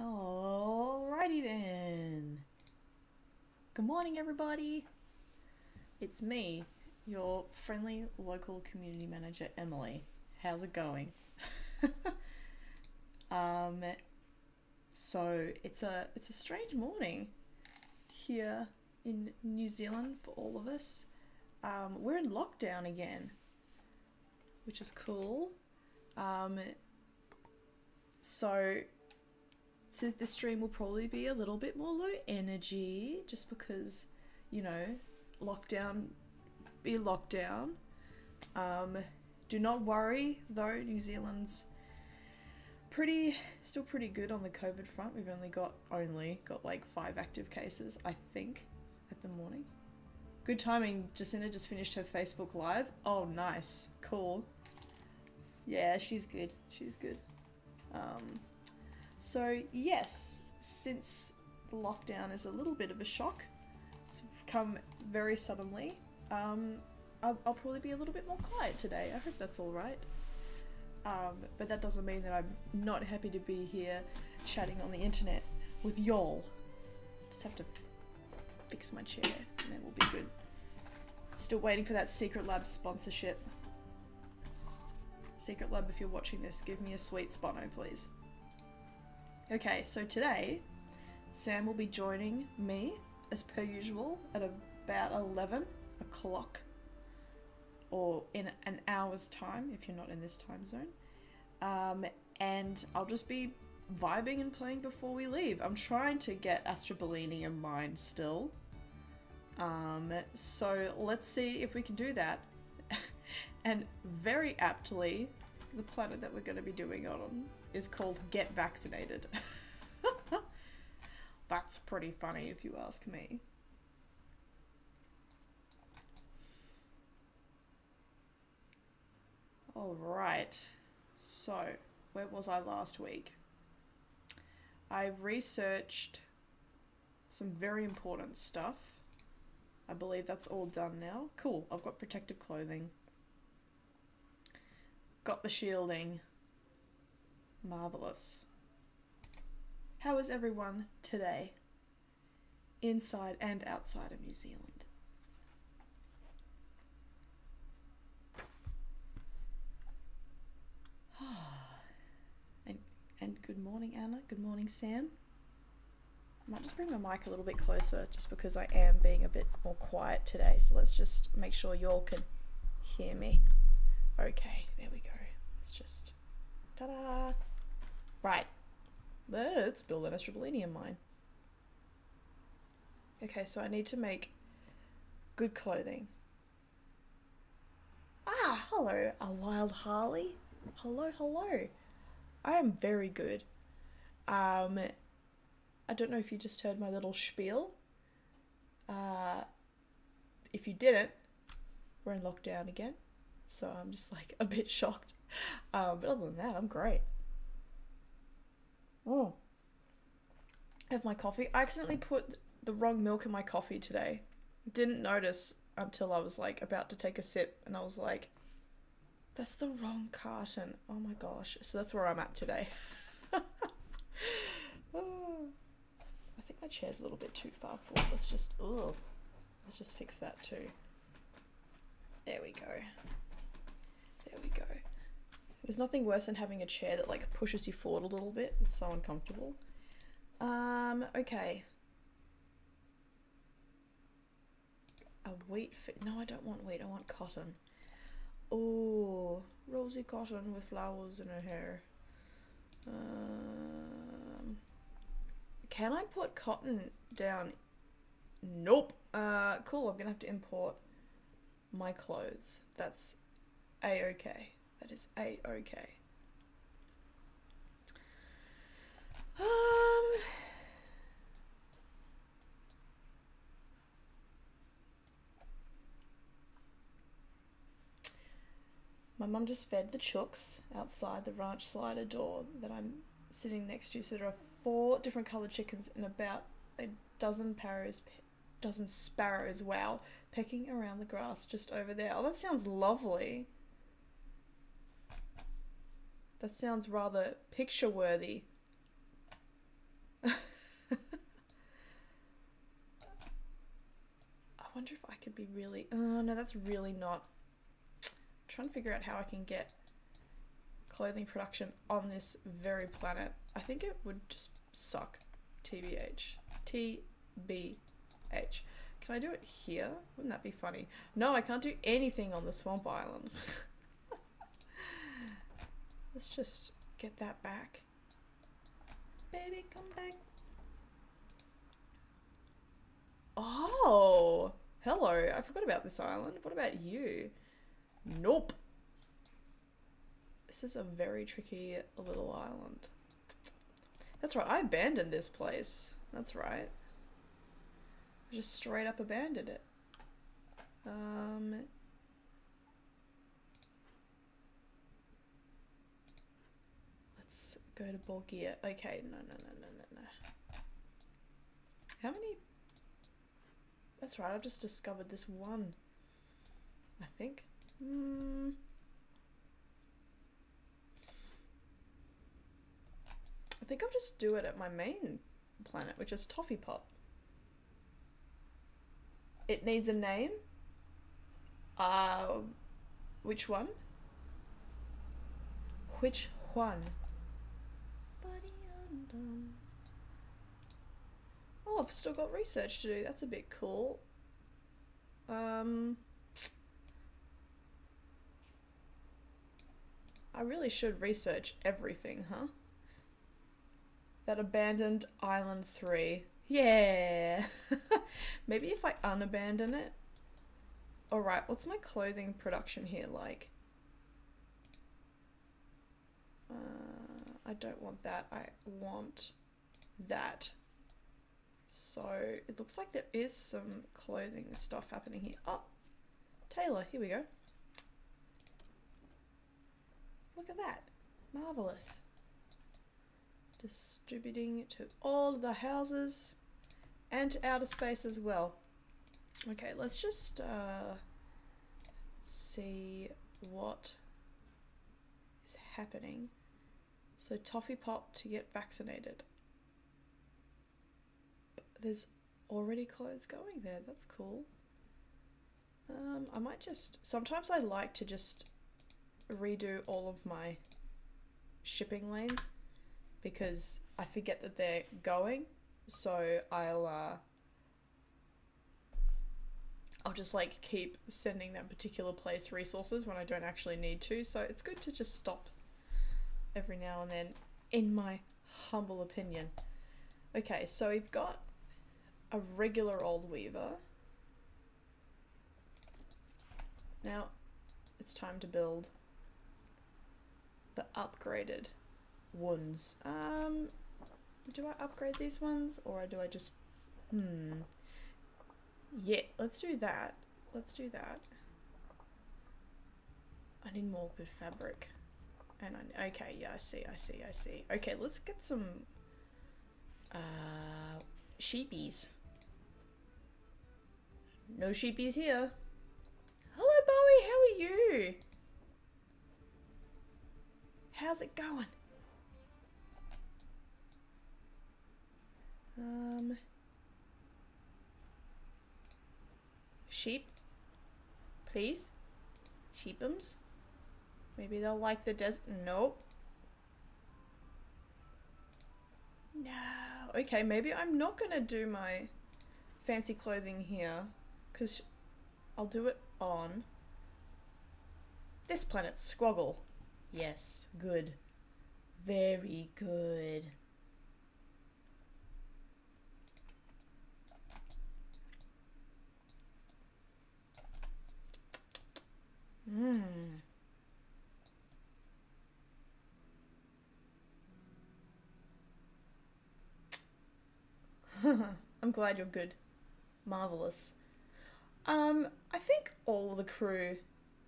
Alrighty then. Good morning, everybody. It's me, your friendly local community manager, Emily. How's it going? um, so it's a it's a strange morning here in New Zealand for all of us. Um, we're in lockdown again, which is cool. Um, so so the stream will probably be a little bit more low energy just because you know lockdown be lockdown um, do not worry though. New zealand's pretty still pretty good on the covid front. We've only got only got like five active cases i think at the morning. Good timing. Jacinda just finished her facebook live. Oh nice. Cool. Yeah she's good. She's good. Um, so, yes, since the lockdown is a little bit of a shock, it's come very suddenly, um, I'll, I'll, probably be a little bit more quiet today. I hope that's alright. Um, but that doesn't mean that I'm not happy to be here chatting on the internet with y'all. Just have to fix my chair and then we'll be good. Still waiting for that Secret Lab sponsorship. Secret Lab, if you're watching this, give me a sweet spono, please. Okay, so today, Sam will be joining me as per usual at about 11 o'clock or in an hour's time if you're not in this time zone. Um, and I'll just be vibing and playing before we leave. I'm trying to get Astrobelinium mind still. Um, so let's see if we can do that. and very aptly, the planet that we're going to be doing on is called Get Vaccinated. That's pretty funny if you ask me. Alright, so where was I last week? I researched some very important stuff. I believe that's all done now. Cool, I've got protective clothing. Got the shielding. Marvelous. How is everyone today? Inside and outside of New Zealand. and, and good morning, Anna. Good morning, Sam. I might just bring my mic a little bit closer just because I am being a bit more quiet today. So let's just make sure you all can hear me. Okay, there we go. Let's just. Ta da! Right. Let's build an Astrobelinium mine. Okay, so I need to make good clothing. Ah, hello, a wild Harley. Hello, hello. I am very good. Um, I don't know if you just heard my little spiel. Uh, if you didn't, we're in lockdown again. So I'm just like a bit shocked. Um, but other than that, I'm great. Oh. Have my coffee. I accidentally put the wrong milk in my coffee today. Didn't notice until I was like about to take a sip and I was like, that's the wrong carton. Oh my gosh. So that's where I'm at today. oh. I think my chair's a little bit too far forward. Let's just, ugh. Let's just fix that too. There we go. There we go. There's nothing worse than having a chair that like pushes you forward a little bit. It's so uncomfortable. Um, okay. A wheat fit. No, I don't want wheat. I want cotton. Oh, rosy cotton with flowers in her hair. Um, can I put cotton down? Nope. Uh, cool. I'm gonna have to import my clothes. That's a-okay. That is a-okay. Um... My mum just fed the chooks outside the ranch slider door that I'm sitting next to. So there are four different coloured chickens and about a dozen parrots, dozen sparrows, wow, pecking around the grass just over there. Oh, that sounds lovely. That sounds rather picture worthy. I wonder if I could be really. Oh no, that's really not. I'm trying to figure out how I can get clothing production on this very planet. I think it would just suck. TBH. TBH. Can I do it here? Wouldn't that be funny? No, I can't do anything on the swamp island. Let's just get that back. Baby, come back. Oh, hello. I forgot about this island. What about you? Nope. This is a very tricky little island. That's right, I abandoned this place. That's right. I just straight up abandoned it. Um, let's go to Bulgaria. Okay, no, no, no, no, no, no. How many? That's right, I've just discovered this one. I think. Hmm. I think I'll just do it at my main planet, which is Toffee Pop. It needs a name. Uh, which one? Which one? Oh, I've still got research to do. That's a bit cool. Um, I really should research everything, huh? That abandoned island 3. Yeah! Maybe if I unabandon it. Alright, what's my clothing production here like? Uh, I don't want that. I want that. So it looks like there is some clothing stuff happening here. Oh, Taylor, here we go. Look at that. Marvelous. Distributing to all the houses and to outer space as well. Okay, let's just uh, see what is happening. So Toffee Pop to get vaccinated. There's already clothes going there. That's cool. Um, I might just... Sometimes I like to just redo all of my shipping lanes because I forget that they're going. So I'll uh, I'll just like keep sending that particular place resources when I don't actually need to. So it's good to just stop every now and then, in my humble opinion. Okay, so we've got a regular old weaver. Now it's time to build the upgraded ones. Um, do I upgrade these ones or do I just, hmm. Yeah, let's do that. Let's do that. I need more good fabric. And I, okay, yeah, I see, I see, I see. Okay, let's get some, uh, sheepies. No sheepies here. Hello, Bowie, how are you? How's it going? Um, sheep, please. Sheepums. Maybe they'll like the desert. Nope. No. Okay, maybe I'm not gonna do my fancy clothing here because I'll do it on this planet, Squoggle. Yes, good. Very good. Hmm. I'm glad you're good. Marvelous. Um, I think all the crew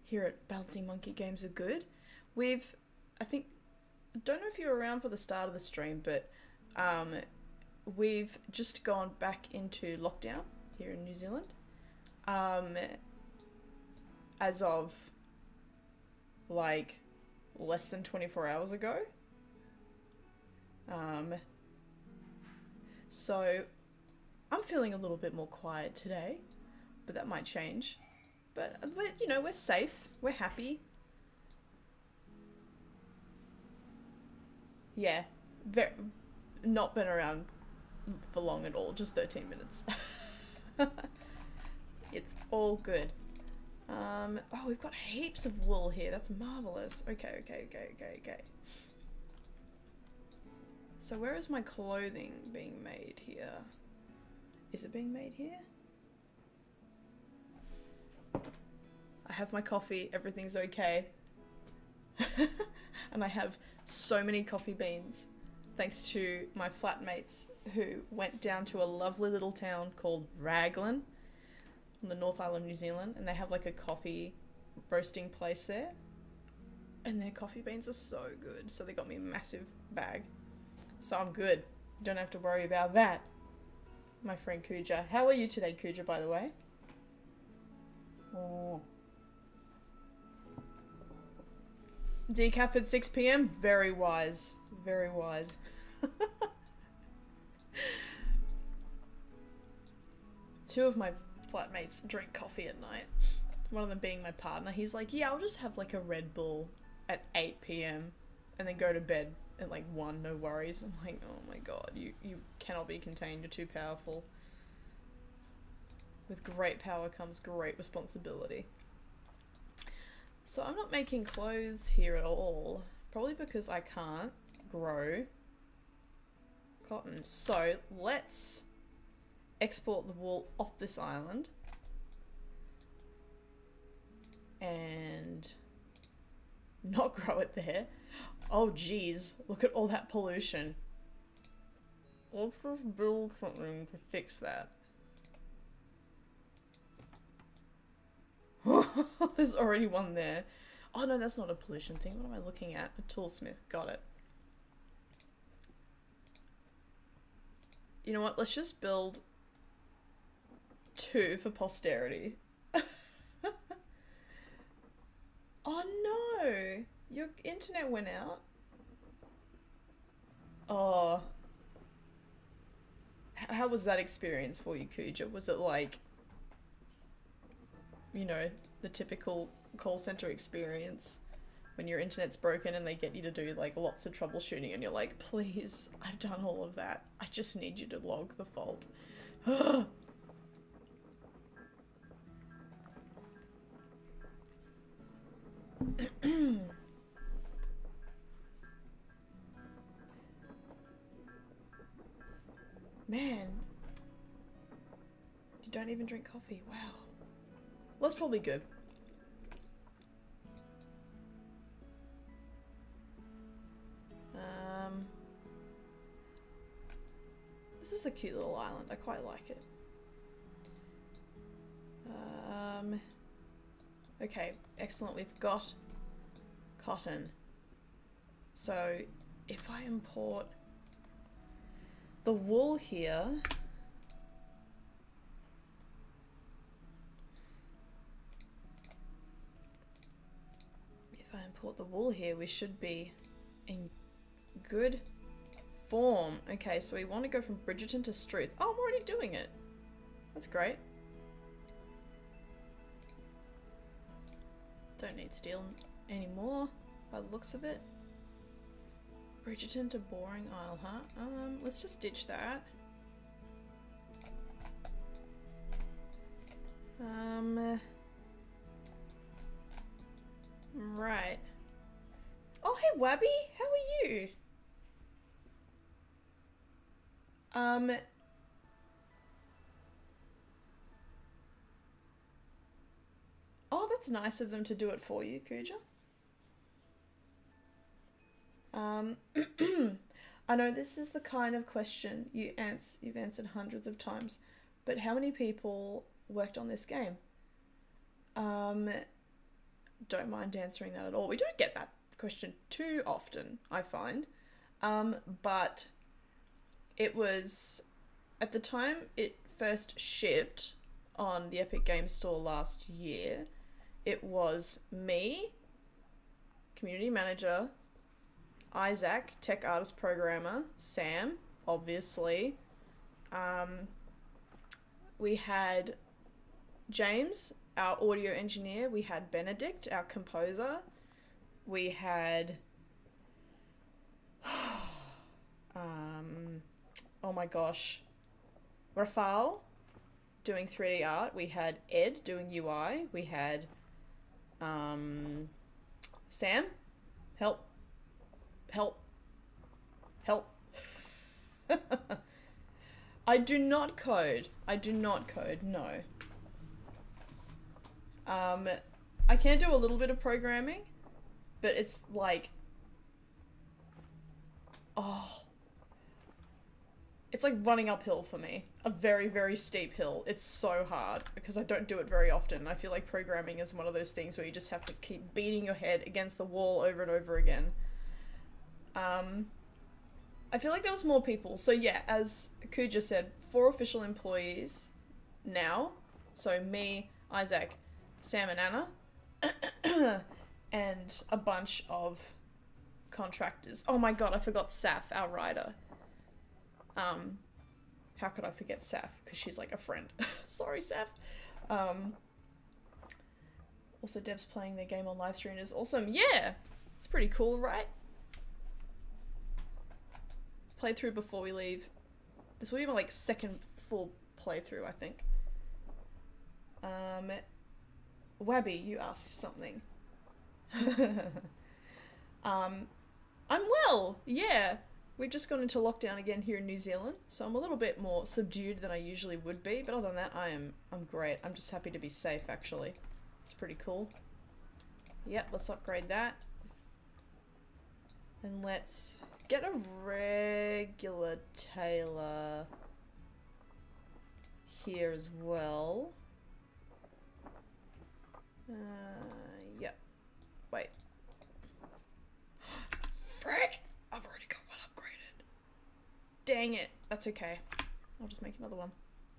here at Balancing Monkey Games are good. We've, I think, don't know if you were around for the start of the stream, but um, we've just gone back into lockdown here in New Zealand. Um, as of like less than 24 hours ago. Um, so I'm feeling a little bit more quiet today. but that might change. But, but you know, we're safe. We're happy. Yeah, very, not been around for long at all, just 13 minutes. it's all good. Um, oh, we've got heaps of wool here. That's marvelous. Okay, okay, okay, okay, okay. So where is my clothing being made here? Is it being made here? I have my coffee, everything's okay. and I have so many coffee beans thanks to my flatmates who went down to a lovely little town called Raglan on the North Island, of New Zealand, and they have like a coffee roasting place there. And their coffee beans are so good, so they got me a massive bag. So I'm good. Don't have to worry about that. My friend Kuja. How are you today, Kuja, by the way? Oh. Decaf at 6 p.m. Very wise. Very wise. Two of my flatmates drink coffee at night. One of them being my partner. He's like, yeah, I'll just have like a Red Bull at 8 p.m. and then go to bed at like 1, no worries. I'm like, oh my god, you, you cannot be contained. You're too powerful. With great power comes great responsibility. So I'm not making clothes here at all. Probably because I can't grow cotton. So let's export the wool off this island. And not grow it there. Oh geez, look at all that pollution. Let's just build something to fix that. There's already one there. Oh no, that's not a pollution thing. What am I looking at? A toolsmith. Got it. You know what? Let's just build two for posterity. oh no! Your internet went out. Oh. How was that experience for you, Kuja? Was it like, you know, the typical call center experience when your internet's broken and they get you to do like lots of troubleshooting and you're like, please, I've done all of that. I just need you to log the fault. Man. You don't even drink coffee. Wow. Well, that's probably good. Um, this is a cute little island. I quite like it. Um, okay, excellent. We've got cotton. So if I import the wool here, if I import the wool here, we should be in good form. Okay, so we want to go from Bridgerton to Struth. Oh, I'm already doing it. That's great. Don't need steel anymore by the looks of it. Bridgerton to Boring Isle, huh? Um, let's just ditch that. Um, right. Oh, hey, Wabby, how are you? Um, oh, that's nice of them to do it for you, Kuja. Um, I know this is the kind of question you ans- you've answered hundreds of times, but how many people worked on this game? Um, don't mind answering that at all. We don't get that question too often, I find. Um, but it was at the time it first shipped on the Epic Game Store last year. It was me, community manager, Isaac, tech artist programmer, Sam, obviously. Um, we had James, our audio engineer. We had Benedict, our composer. We had. um, oh my gosh. Rafael doing 3D art. We had Ed doing UI. We had um, Sam, help, help, help. I do not code. I do not code. No. Um, I can do a little bit of programming, but it's like, oh, it's like running uphill for me. A very, very steep hill. It's so hard because I don't do it very often. I feel like programming is one of those things where you just have to keep beating your head against the wall over and over again. Um, I feel like there was more people. So yeah, as Kuja said, four official employees now. So me, Isaac, Sam and Anna, and a bunch of contractors. Oh my god, I forgot Saf, our rider. Um, how could I forget Saf? Because she's like a friend. Sorry, Saf. Um, also, devs playing their game on live stream is awesome. Yeah, it's pretty cool, right? Playthrough before we leave. This will be my like second full playthrough, I think. Um, Wabby, you asked something. um, I'm well. Yeah, we've just gone into lockdown again here in New Zealand, so I'm a little bit more subdued than I usually would be. But other than that, I am I'm great. I'm just happy to be safe. Actually, it's pretty cool. Yep, let's upgrade that, and let's get a regular tailor here as well. Uh, yep. Wait. Frick! I've already got one upgraded. Dang it. That's okay. I'll just make another one.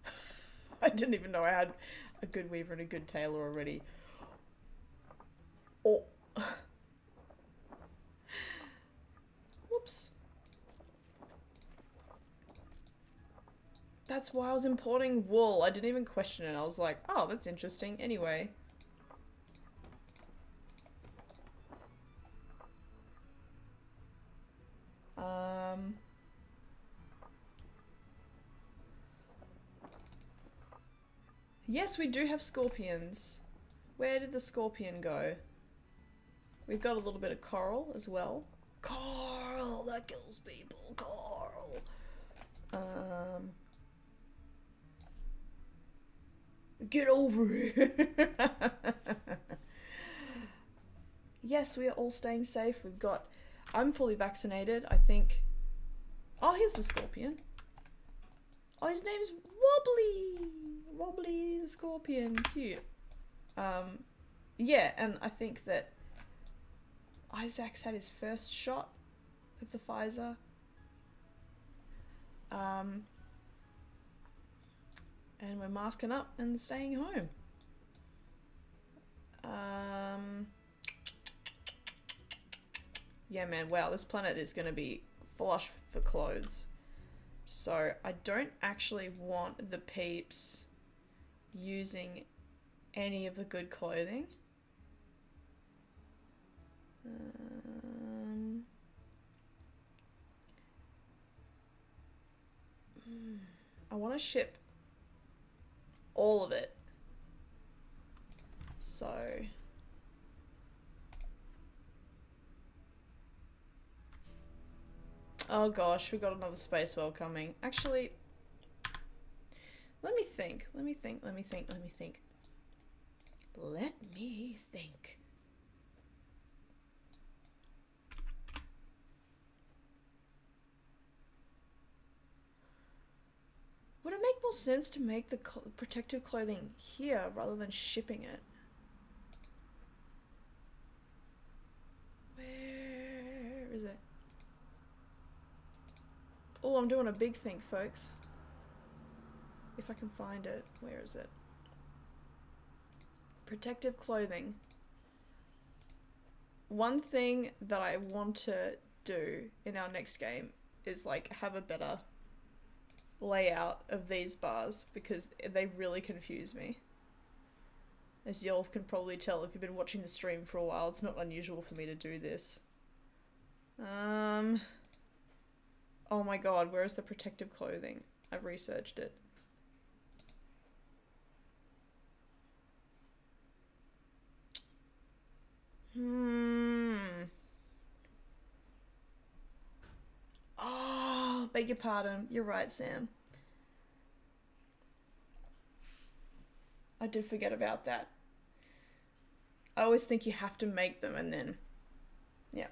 I didn't even know I had a good weaver and a good tailor already. Oh. Whoops. That's why I was importing wool. I didn't even question it. I was like, oh, that's interesting. Anyway. Um... Yes, we do have scorpions. Where did the scorpion go? We've got a little bit of coral as well. Coral! That kills people. Carl. Um... Get over here! yes, we are all staying safe. We've got I'm fully vaccinated. I think. Oh, here's the scorpion. Oh, his name's Wobbly. Wobbly the scorpion. Cute. Um, yeah, and I think that Isaac's had his first shot of the Pfizer. Um, and we're masking up and staying home. Um, yeah, man, wow, this planet is going to be flush for clothes. So I don't actually want the peeps using any of the good clothing. Um, I want to ship all of it. So... Oh gosh, we got another space whale coming. Actually, let me think. Let me think. Let me think. Let me think. Let me think. Would it make more sense to make the cl protective clothing here rather than shipping it? Where is it? Oh, I'm doing a big thing, folks. If I can find it. Where is it? Protective clothing. One thing that I want to do in our next game is like have a better layout of these bars because they really confuse me. As y'all can probably tell if you've been watching the stream for a while, it's not unusual for me to do this. Um. Oh my god, where is the protective clothing? I've researched it. Hmm. Oh, beg your pardon. You're right, Sam. I did forget about that. I always think you have to make them and then, yeah,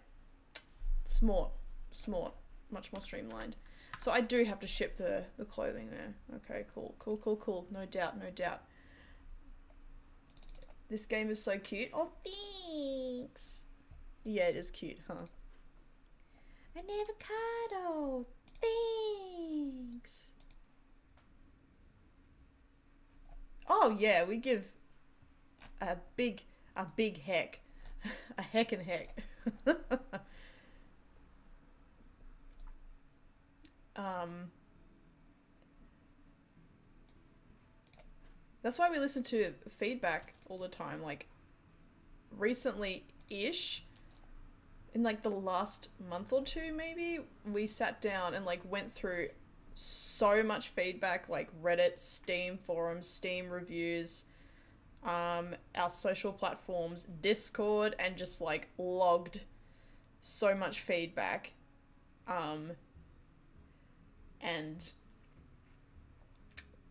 smart, smart, much more streamlined. So I do have to ship the, the clothing there. Okay, cool, cool, cool, cool. No doubt, no doubt. This game is so cute. Oh, thanks. Yeah, it is cute, huh? An avocado. Thanks. Oh yeah, we give a big a big heck. a heck and heck. um That's why we listen to feedback all the time. Like recently ish in like the last month or two maybe we sat down and like went through so much feedback like reddit steam forums steam reviews um our social platforms discord and just like logged so much feedback um and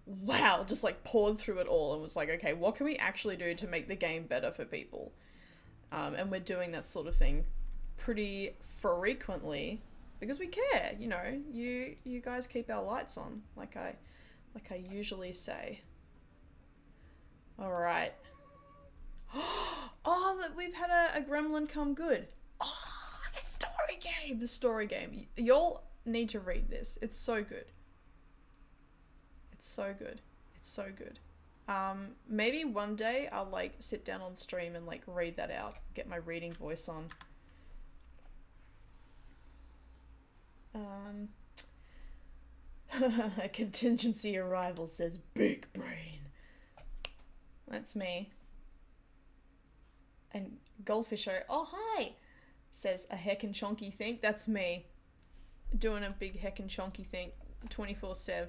wow just like poured through it all and was like okay what can we actually do to make the game better for people? Um, and we're doing that sort of thing pretty frequently because we care you know. You you guys keep our lights on like i like i usually say. All right. Oh that we've had a, a gremlin come good. Oh the story game the story game. Y'all need to read this. It's so good. It's so good. It's so good. Um maybe one day i'll like sit down on stream and like read that out get my reading voice on Um, a contingency arrival says big brain. That's me. And Goldfisher, oh hi, says a heckin' chonky think. That's me. Doing a big heckin' chonky think 24 7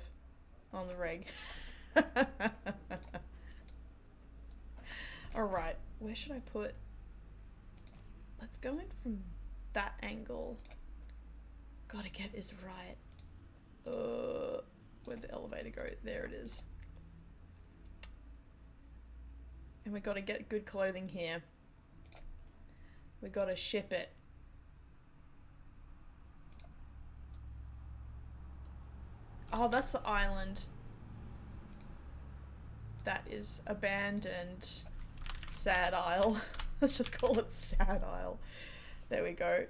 on the reg. Alright, where should I put? Let's go in from that angle. Gotta get this right. Uh, where'd the elevator go? There it is. And we gotta get good clothing here. We gotta ship it. Oh, that's the island. That is abandoned. Sad Isle. Let's just call it Sad Isle. There we go.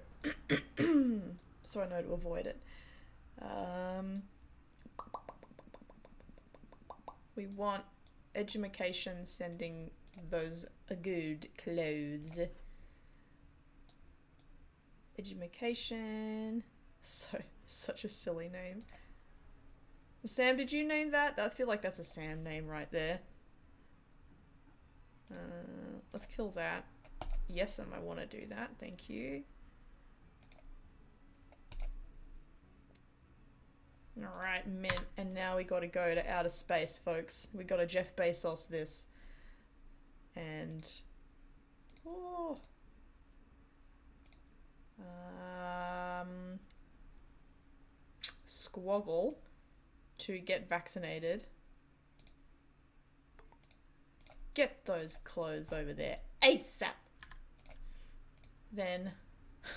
so I know to avoid it. Um, we want education sending those good clothes. Education. So such a silly name. Sam, did you name that? I feel like that's a Sam name right there. Uh, let's kill that. Yes, I want to do that. Thank you. Alright, mint. And now we gotta go to outer space, folks. We gotta Jeff Bezos this. And... Oh... Um... Squoggle to get vaccinated. Get those clothes over there ASAP! Then...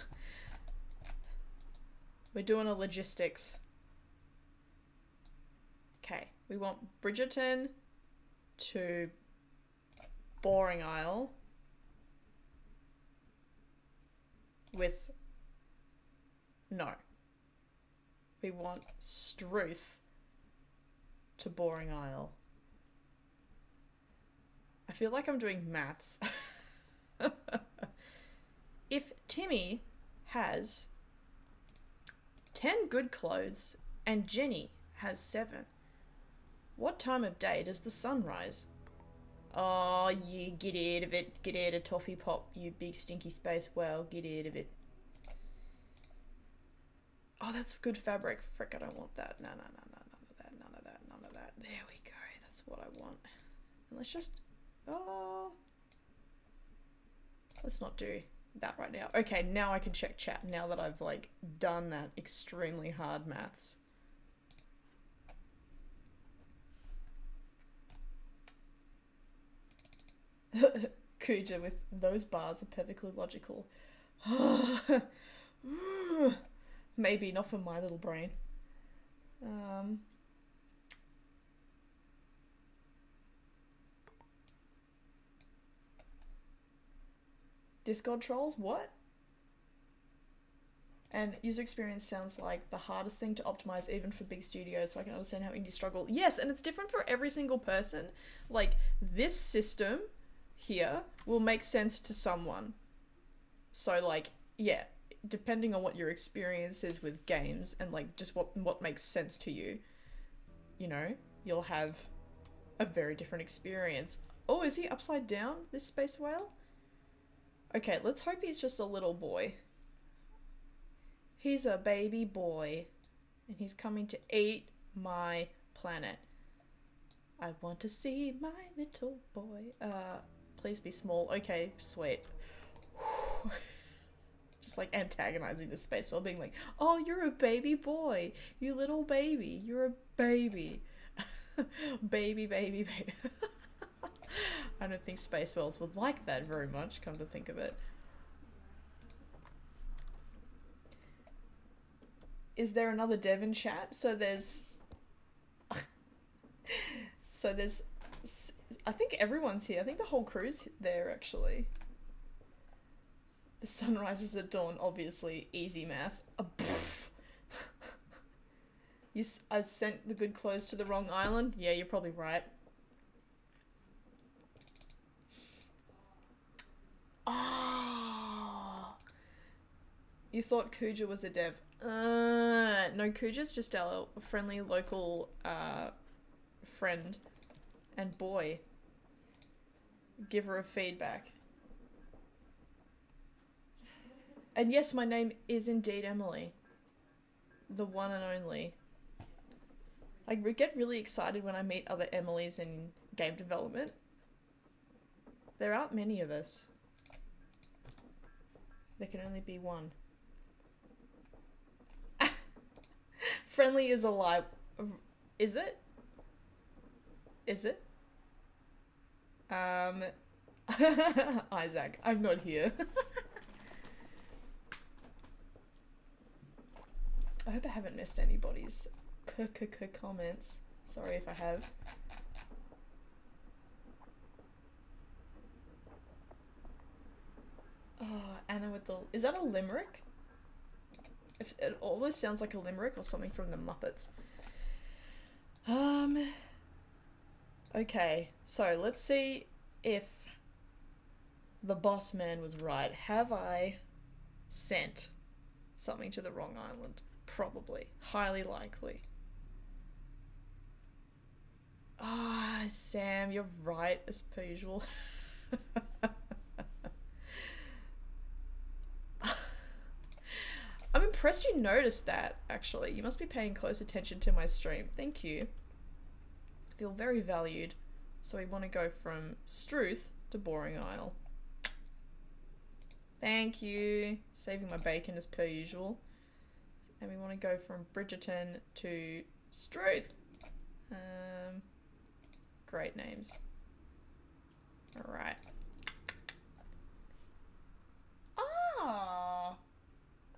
We're doing a logistics. Okay, we want Bridgerton to Boring Isle with no. We want Struth to Boring Isle. I feel like I'm doing maths. if Timmy has 10 good clothes and Jenny has 7, what time of day does the sun rise? Oh, you get out of it. Get out of Toffee Pop, you big stinky space whale. Get out of it. Oh, that's good fabric. Frick, I don't want that. No, no, no, no, none of that, none of that, none of that. There we go. That's what I want. And let's just... Oh... Let's not do that right now. Okay, now I can check chat now that I've, like, done that extremely hard maths. Kuja with those bars are perfectly logical. Maybe not for my little brain. Um, Discord trolls? What? And user experience sounds like the hardest thing to optimize even for big studios, so I can understand how indie struggle. Yes, and it's different for every single person. Like, this system here will make sense to someone. So, like, yeah, depending on what your experience is with games and, like, just what, what makes sense to you, you know, you'll have a very different experience. Oh, is he upside down, this space whale? Okay, let's hope he's just a little boy. He's a baby boy, and he's coming to eat my planet. I want to see my little boy. Uh, please be small. Okay, sweet. Just like antagonizing the space whale being like, oh, you're a baby boy. You little baby. You're a baby. baby, baby, baby. I don't think Space Whales would like that very much, come to think of it. Is there another Devon chat? So there's... so there's... I think everyone's here. I think the whole crew's there, actually. The sun rises at dawn, obviously. Easy math. you, I sent the good clothes to the wrong island? Yeah, you're probably right. Ah. Oh. You thought Kuja was a dev. Uh, no, Kuja's just our friendly local uh, friend and boy. Giver of feedback. And yes, my name is indeed Emily. The one and only. I get really excited when I meet other Emilys in game development. There aren't many of us. There can only be one. Friendly is a lie. Is it? Is it? Um, Isaac, I'm not here. I hope I haven't missed anybody's comments. Sorry if I have. Oh, Anna with the... Is that a limerick? It always sounds like a limerick or something from the Muppets. Um... Okay, so let's see if the boss man was right. Have I sent something to the wrong island? Probably. Highly likely. Ah, oh, Sam, you're right as per usual. I'm impressed you noticed that, actually. You must be paying close attention to my stream. Thank you. Feel very valued. So we want to go from Struth to Boring Isle. Thank you. Saving my bacon as per usual. And we want to go from Bridgerton to Struth. Um, great names. Alright. Ah!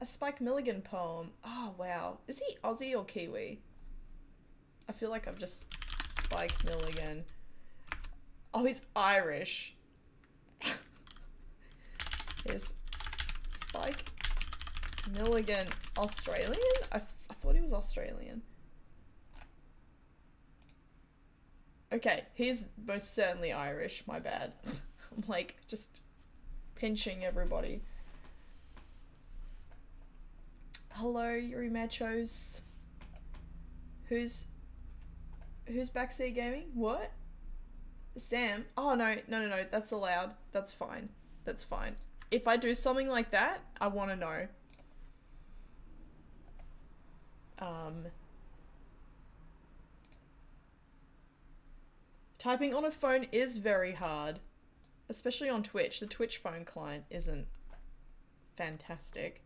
A Spike Milligan poem. Oh, wow. Is he Aussie or Kiwi? I feel like I've just Spike Milligan. Oh, he's Irish. is Spike Milligan Australian? I, I thought he was Australian. Okay, he's most certainly Irish, my bad. I'm like, just pinching everybody. Hello, Yuri Machos. Who's who's backseat gaming? What? Sam. Oh no, no, no, no. That's allowed. That's fine. That's fine. If I do something like that, I want to know. Um. Typing on a phone is very hard, especially on Twitch. The Twitch phone client isn't fantastic,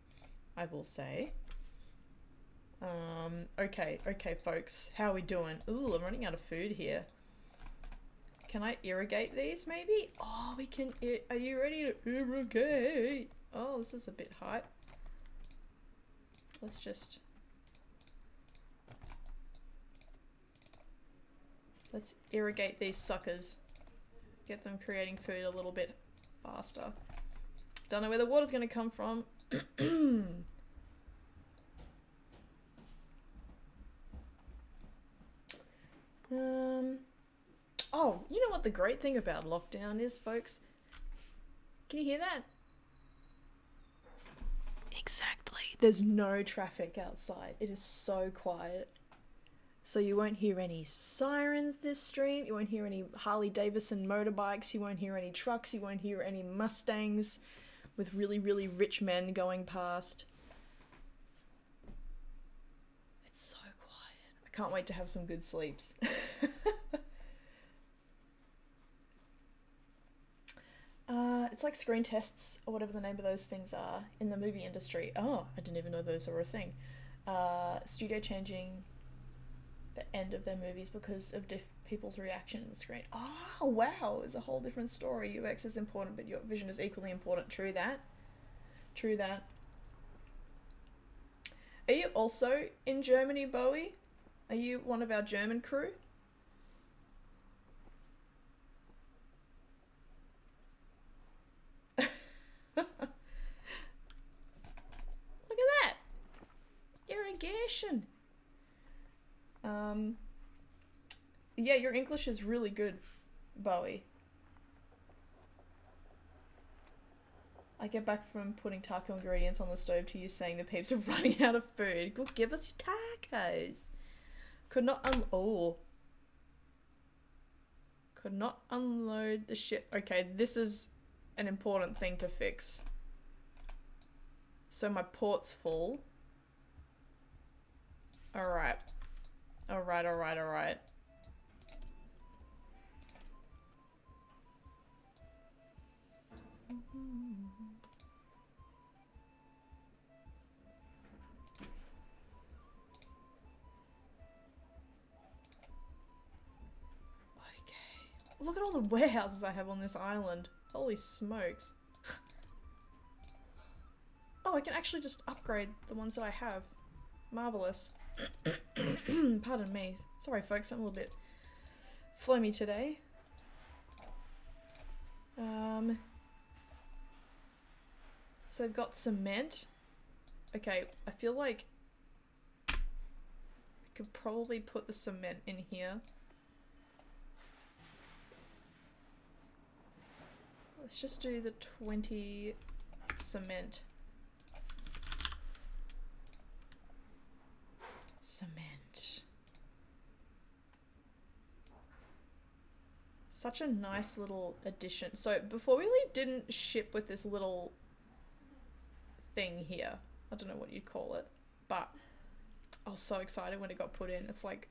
I will say. Um, okay, okay, folks. How are we doing? Ooh, I'm running out of food here. Can I irrigate these, maybe? Oh, we can... Are you ready to irrigate? Oh, this is a bit high. Let's just... Let's irrigate these suckers. Get them creating food a little bit faster. Don't know where the water's going to come from. um... Oh, you know what the great thing about lockdown is, folks? Can you hear that? Exactly. There's no traffic outside. It is so quiet. So you won't hear any sirens this stream. You won't hear any Harley Davidson motorbikes. You won't hear any trucks. You won't hear any Mustangs with really, really rich men going past. It's so quiet. I can't wait to have some good sleeps. Uh, it's like screen tests or whatever the name of those things are in the movie industry. Oh, I didn't even know those were a thing. Uh, studio changing the end of their movies because of diff- people's reaction in the screen. Oh, wow, it's a whole different story. UX is important, but your vision is equally important. True that. True that. Are you also in Germany, Bowie? Are you one of our German crew? Look at that! Irrigation! Um, yeah, your English is really good, Bowie. I get back from putting taco ingredients on the stove to you saying the peeps are running out of food. Go give us your tacos. Could not un- oh. Could not unload the ship. Okay, this is an important thing to fix. So my port's full. Alright. Alright, alright, alright. Okay. Look at all the warehouses I have on this island. Holy smokes. oh, I can actually just upgrade the ones that I have. Marvellous. Pardon me. Sorry folks, I'm a little bit phlegmy today. Um, so I've got cement. Okay, I feel like I could probably put the cement in here. Let's just do the 20 cement. Cement. Such a nice little addition. So before we leave didn't ship with this little thing here. I don't know what you'd call it, but I was so excited when it got put in. It's like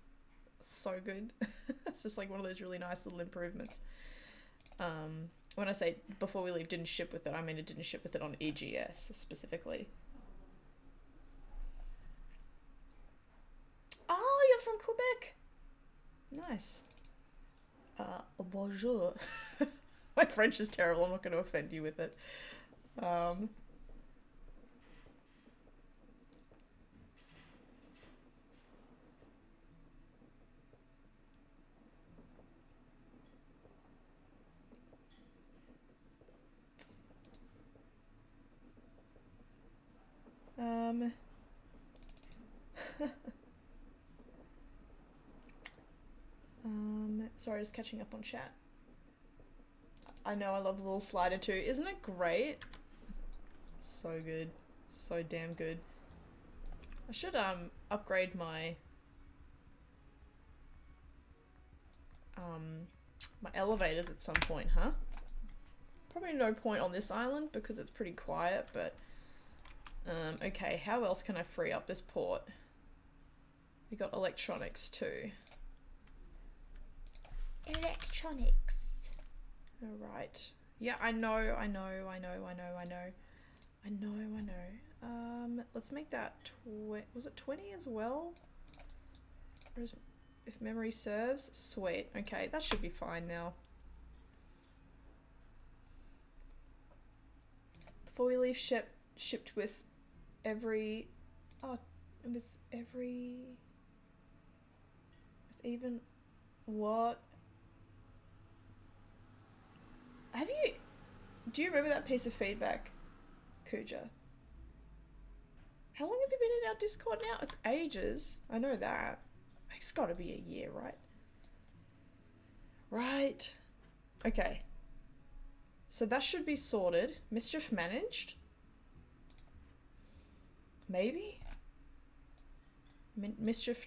so good. it's just like one of those really nice little improvements. Um, when I say before we leave didn't ship with it, I mean it didn't ship with it on EGS specifically. Oh, you're from Quebec. Nice. Uh, bonjour. My French is terrible. I'm not going to offend you with it. Um, Um. um. Sorry, just catching up on chat. I know I love the little slider too. Isn't it great? So good. So damn good. I should um upgrade my um my elevators at some point, huh? Probably no point on this island because it's pretty quiet, but... Um, okay, how else can I free up this port? We got electronics too. Electronics. Alright. Yeah, I know, I know, I know, I know, I know. I know, I know. Um, let's make that tw- was it 20 as well? Or is, if memory serves? Sweet. Okay, that should be fine now. Before we leave ship shipped with every oh with every with even what? Have you do you remember that piece of feedback Kuja? How long have you been in our discord now? It's ages. I know that. It's got to be a year right? Right. Okay. So that should be sorted. Mischief managed Maybe? Min- mischief,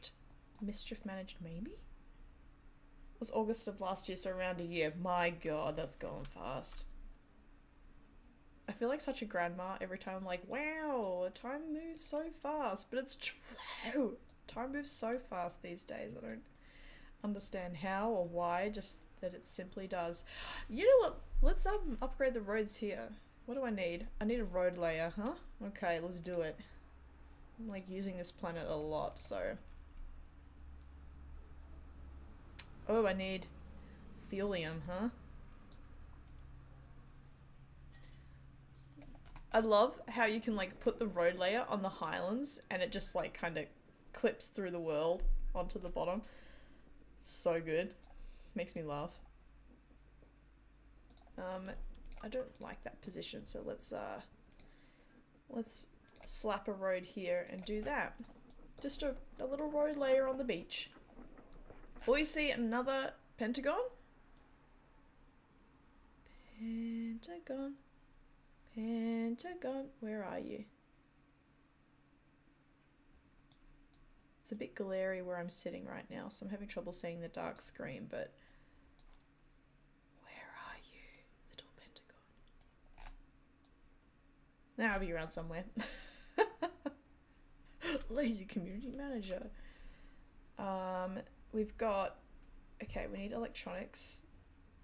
mischief managed, maybe? It was August of last year, so around a year. My god, that's going fast. I feel like such a grandma every time I'm like, wow, time moves so fast. But it's true. Time moves so fast these days. I don't understand how or why, just that it simply does. You know what? Let's um upgrade the roads here. What do I need? I need a road layer, huh? Okay, let's do it. I'm like using this planet a lot, so. Oh, I need thulium, huh? I love how you can like put the road layer on the highlands and it just like kind of clips through the world onto the bottom. so good. Makes me laugh. Um, I don't like that position, so let's uh, let's slap a road here and do that. Just a, a little road layer on the beach. Before you see another pentagon. Pentagon. Pentagon. Where are you? It's a bit glary where I'm sitting right now, so I'm having trouble seeing the dark screen, but where are you, little pentagon? Now I'll be around somewhere. Lazy community manager. Um, we've got, okay, we need electronics,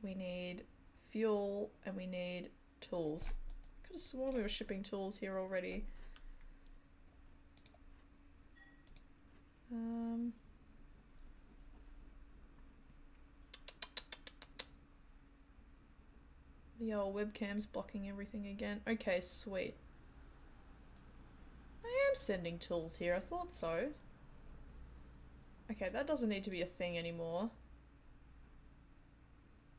we need fuel, and we need tools. Could have sworn we were shipping tools here already. Um, the old webcam's blocking everything again. Okay, sweet. I am sending tools here, I thought so. Okay, that doesn't need to be a thing anymore.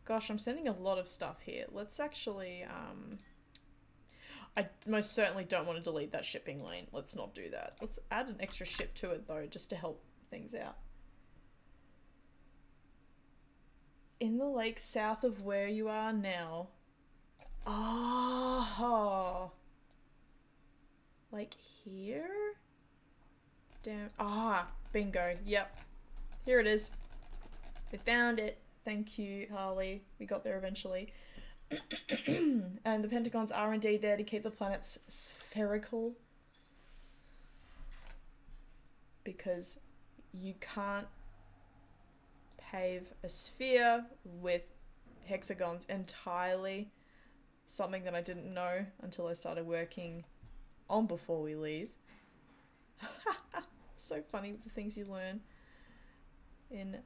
Gosh, I'm sending a lot of stuff here. Let's actually, um... I most certainly don't want to delete that shipping lane. Let's not do that. Let's add an extra ship to it though, just to help things out. In the lake south of where you are now. Oh. Like here? Damn. Ah, bingo. Yep. Here it is. We found it. Thank you, Harley. We got there eventually. and the pentagons are indeed there to keep the planets spherical. Because you can't pave a sphere with hexagons entirely. Something that I didn't know until I started working on before we leave. so funny the things you learn in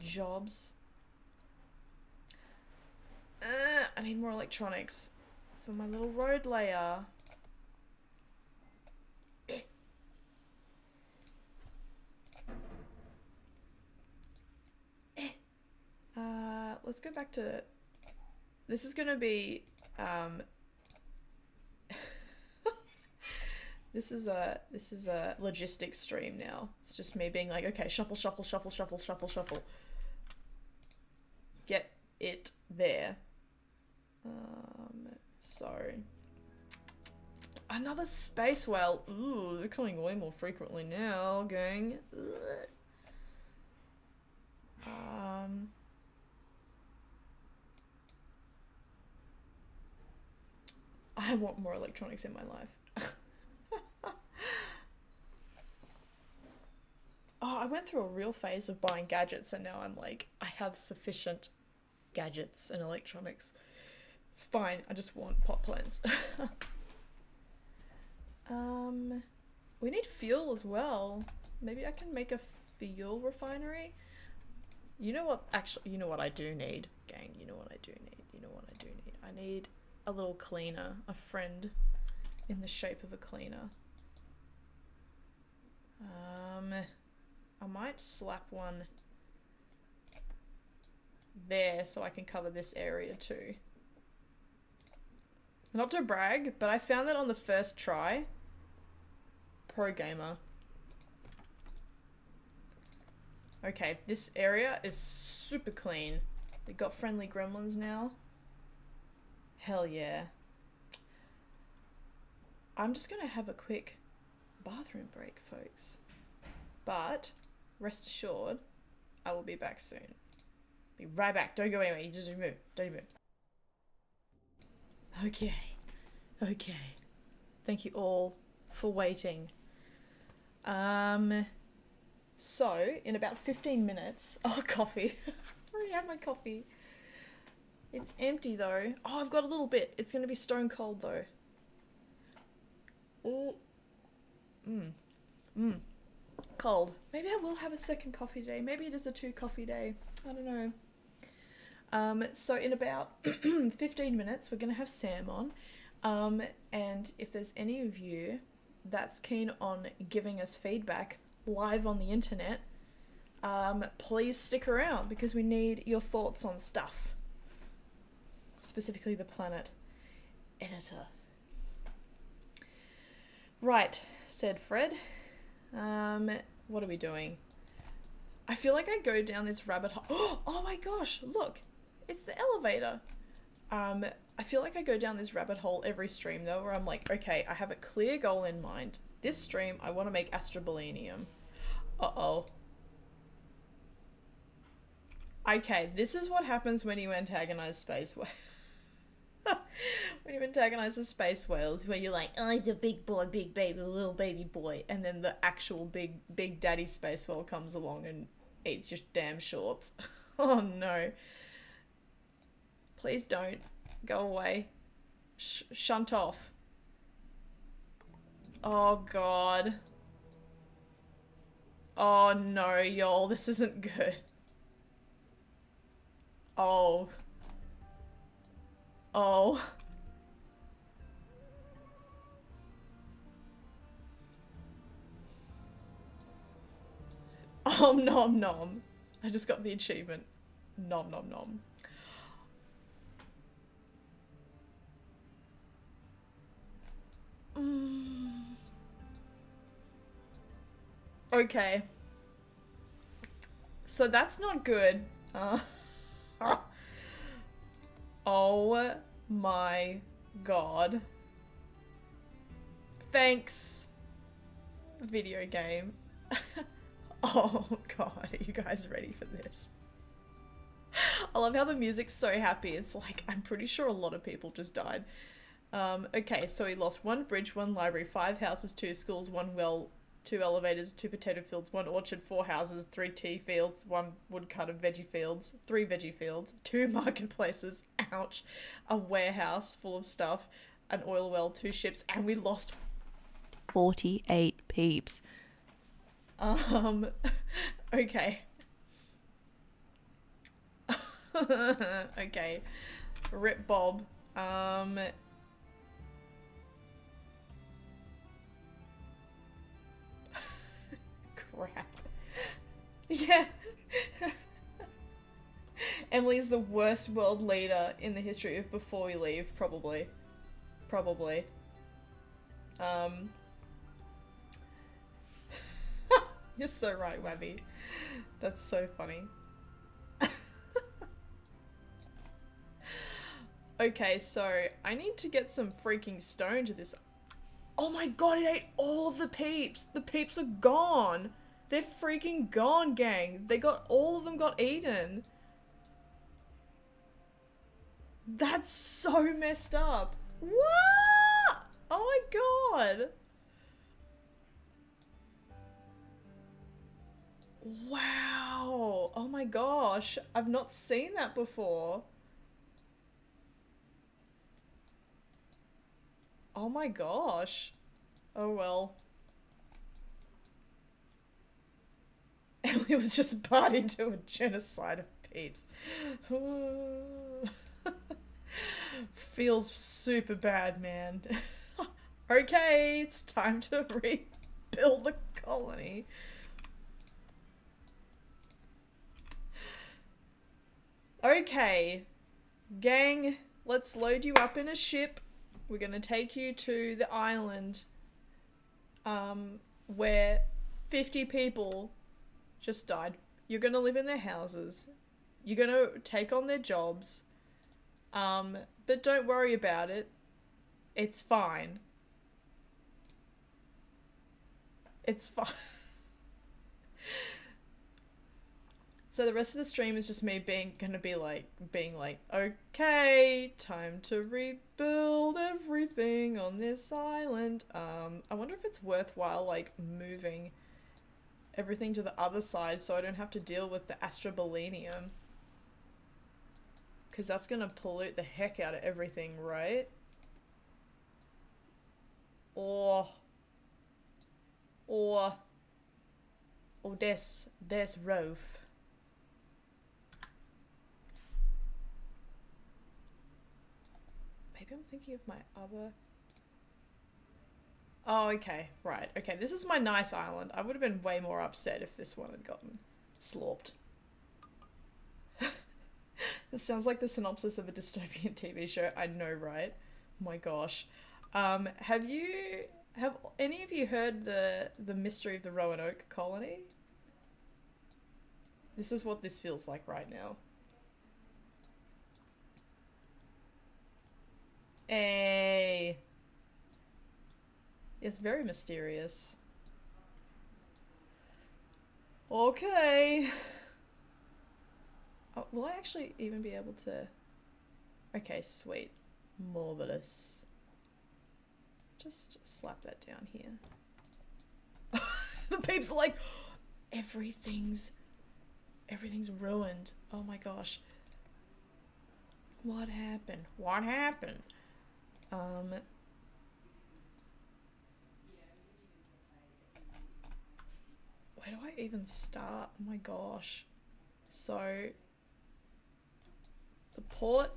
jobs. Uh, I need more electronics for my little road layer. Uh, let's go back to. This is gonna be um, this is a this is a logistics stream now. It's just me being like, okay, shuffle, shuffle, shuffle, shuffle, shuffle, shuffle. Get it there. Um, so another space whale. Ooh, they're coming way more frequently now, gang. Ugh. Um. I want more electronics in my life. Oh, I went through a real phase of buying gadgets and now I'm like, I have sufficient gadgets and electronics. It's fine, I just want pot plants. um, we need fuel as well. Maybe I can make a fuel refinery. You know what, actually, you know what I do need, gang, you know what I do need, you know what I do need. I need a little cleaner, a friend in the shape of a cleaner. Um, I might slap one there so I can cover this area too. Not to brag, but I found that on the first try. Pro gamer. Okay, this area is super clean. We got friendly gremlins now. Hell yeah. I'm just gonna have a quick bathroom break, folks. But rest assured, I will be back soon. Be right back. Don't go anywhere. You just move. Don't move. Okay. Okay. Thank you all for waiting. Um. So, in about 15 minutes. Oh, coffee. I already had my coffee. It's empty though. Oh, I've got a little bit. It's gonna be stone cold though. Oh. Mmm. Mmm. Cold. Maybe I will have a second coffee day. Maybe it is a two coffee day. I don't know. Um, so in about 15 minutes, we're gonna have Sam on. Um, and if there's any of you that's keen on giving us feedback live on the internet, um, please stick around because we need your thoughts on stuff specifically the planet editor. Right, said Fred. Um, what are we doing? I feel like I go down this rabbit hole. Oh my gosh, look, it's the elevator. Um, I feel like I go down this rabbit hole every stream though, where I'm like, okay, I have a clear goal in mind. This stream, I want to make Astrobelinium. Uh oh. Okay, this is what happens when you antagonize space whales. when you antagonize the space whales, where you're like, oh, a big boy, big baby, little baby boy, and then the actual big, big daddy space whale comes along and eats your damn shorts. oh no. Please don't. Go away. Sh shunt off. Oh god. Oh no, y'all, this isn't good. Oh. Oh. Oh, nom nom. I just got the achievement. Nom nom nom. Mm. Okay. So that's not good. Uh, oh my god. Thanks, video game. oh god, are you guys ready for this? I love how the music's so happy. It's like, I'm pretty sure a lot of people just died. Um, okay, so he lost one bridge, one library, five houses, two schools, one well, two elevators, two potato fields, one orchard, four houses, three tea fields, one woodcut of veggie fields, three veggie fields, two marketplaces, ouch, a warehouse full of stuff, an oil well, two ships, and we lost 48 peeps. Um, okay. okay. Rip Bob. Um, crap. Yeah. Emily's the worst world leader in the history of Before We Leave, probably. Probably. Um. You're so right, Webby. That's so funny. okay, so I need to get some freaking stone to this. Oh my god, it ate all of the peeps! The peeps are gone! They're freaking gone, gang. They got, all of them got eaten. That's so messed up. What? Oh my god. Wow. Oh my gosh. I've not seen that before. Oh my gosh. Oh well. Emily was just party to a genocide of peeps. Feels super bad, man. okay, it's time to rebuild the colony. Okay, gang, let's load you up in a ship. We're gonna take you to the island um, where 50 people just died. You're gonna live in their houses. You're gonna take on their jobs. Um, but don't worry about it. It's fine. It's fine. so the rest of the stream is just me being gonna be like being like, okay, time to rebuild everything on this island. Um, I wonder if it's worthwhile like moving everything to the other side so I don't have to deal with the Astrobelinium. Because that's going to pollute the heck out of everything, right? Or... Or... Or des... Des Rove. Maybe I'm thinking of my other... Oh, okay. Right. Okay, this is my nice island. I would have been way more upset if this one had gotten slorped. this sounds like the synopsis of a dystopian TV show. I know, right? Oh my gosh. Um, have you have any of you heard the the mystery of the Roanoke colony? This is what this feels like right now. Hey. It's very mysterious. Okay. Oh, will I actually even be able to... Okay, sweet. Marvelous. Just slap that down here. the peeps are like, everything's... Everything's ruined. Oh my gosh. What happened? What happened? Um, where do I even start? Oh my gosh. So the port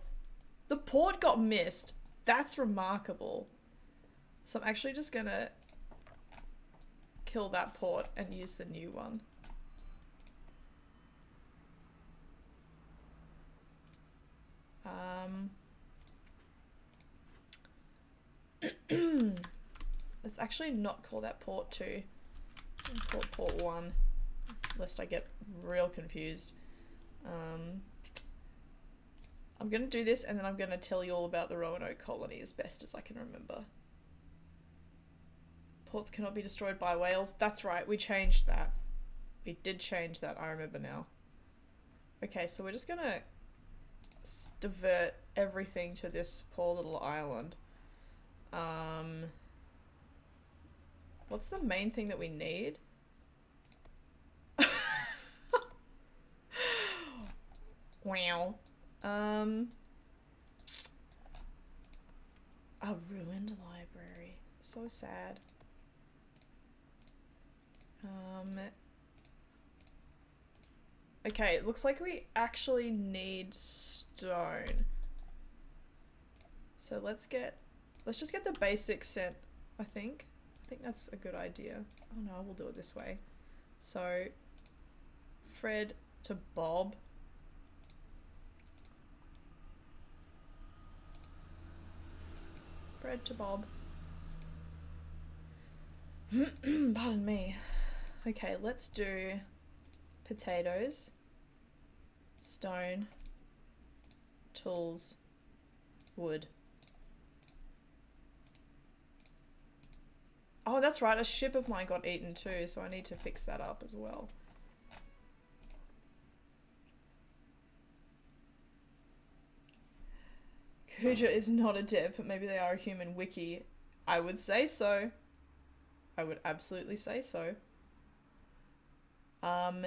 the port got missed. That's remarkable. So I'm actually just gonna kill that port and use the new one. Um let's actually not call that port 2 port port 1 lest I get real confused. Um, I'm gonna do this and then I'm gonna tell you all about the Roanoke colony as best as I can remember. Ports cannot be destroyed by whales. That's right we changed that. We did change that I remember now. Okay so we're just gonna divert everything to this poor little island. Um, what's the main thing that we need? wow. Um, a ruined library. So sad. Um, okay, it looks like we actually need stone. So let's get Let's just get the basic set, I think. Think that's a good idea. Oh no, we'll do it this way. So, Fred to Bob. Fred to Bob. Pardon me. Okay, let's do potatoes, stone, tools, wood. Oh, that's right. A ship of mine got eaten too, so I need to fix that up as well. Kuja is not a dev, but maybe they are a human wiki. I would say so. I would absolutely say so. Um,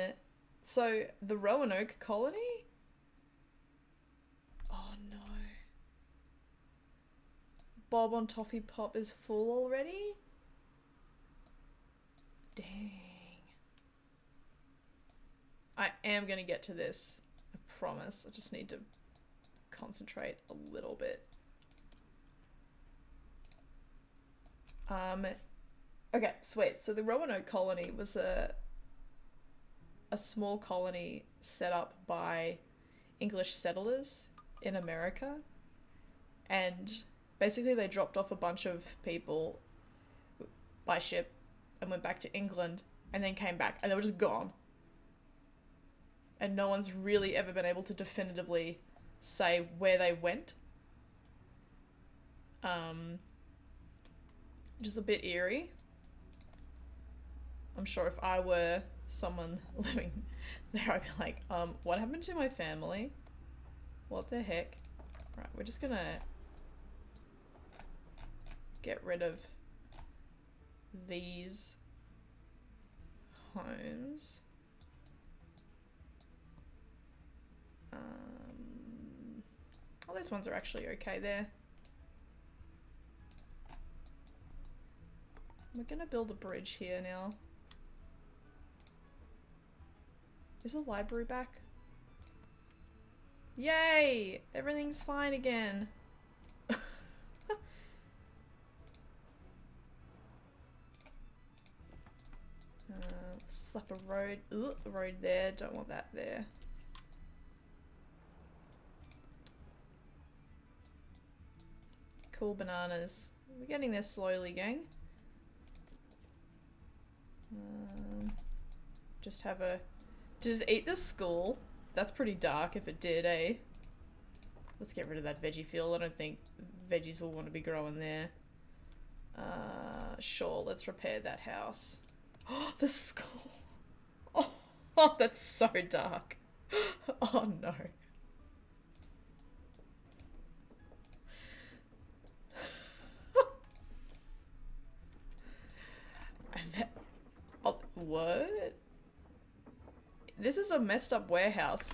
so the Roanoke colony? Oh no. Bob on Toffee Pop is full already? Dang. I am gonna get to this. I promise. I just need to concentrate a little bit. Um, okay, sweet. So the Roanoke colony was a a small colony set up by English settlers in America, and basically they dropped off a bunch of people by ship and went back to England, and then came back, and they were just gone. And no one's really ever been able to definitively say where they went. Um, just a bit eerie. I'm sure if I were someone living there, I'd be like, um, what happened to my family? What the heck? Right, we're just gonna get rid of these homes. Um, oh, those ones are actually okay there. We're gonna build a bridge here now. Is the library back? Yay! Everything's fine again. uh, slap a road. A road there. Don't want that there. Cool bananas. We're getting there slowly, gang. Um, just have a... Did it eat the school? That's pretty dark if it did, eh? Let's get rid of that veggie field. I don't think veggies will want to be growing there. Uh, sure, let's repair that house. Oh, the skull! Oh, oh that's so dark. Oh no. Oh, what? This is a messed up warehouse.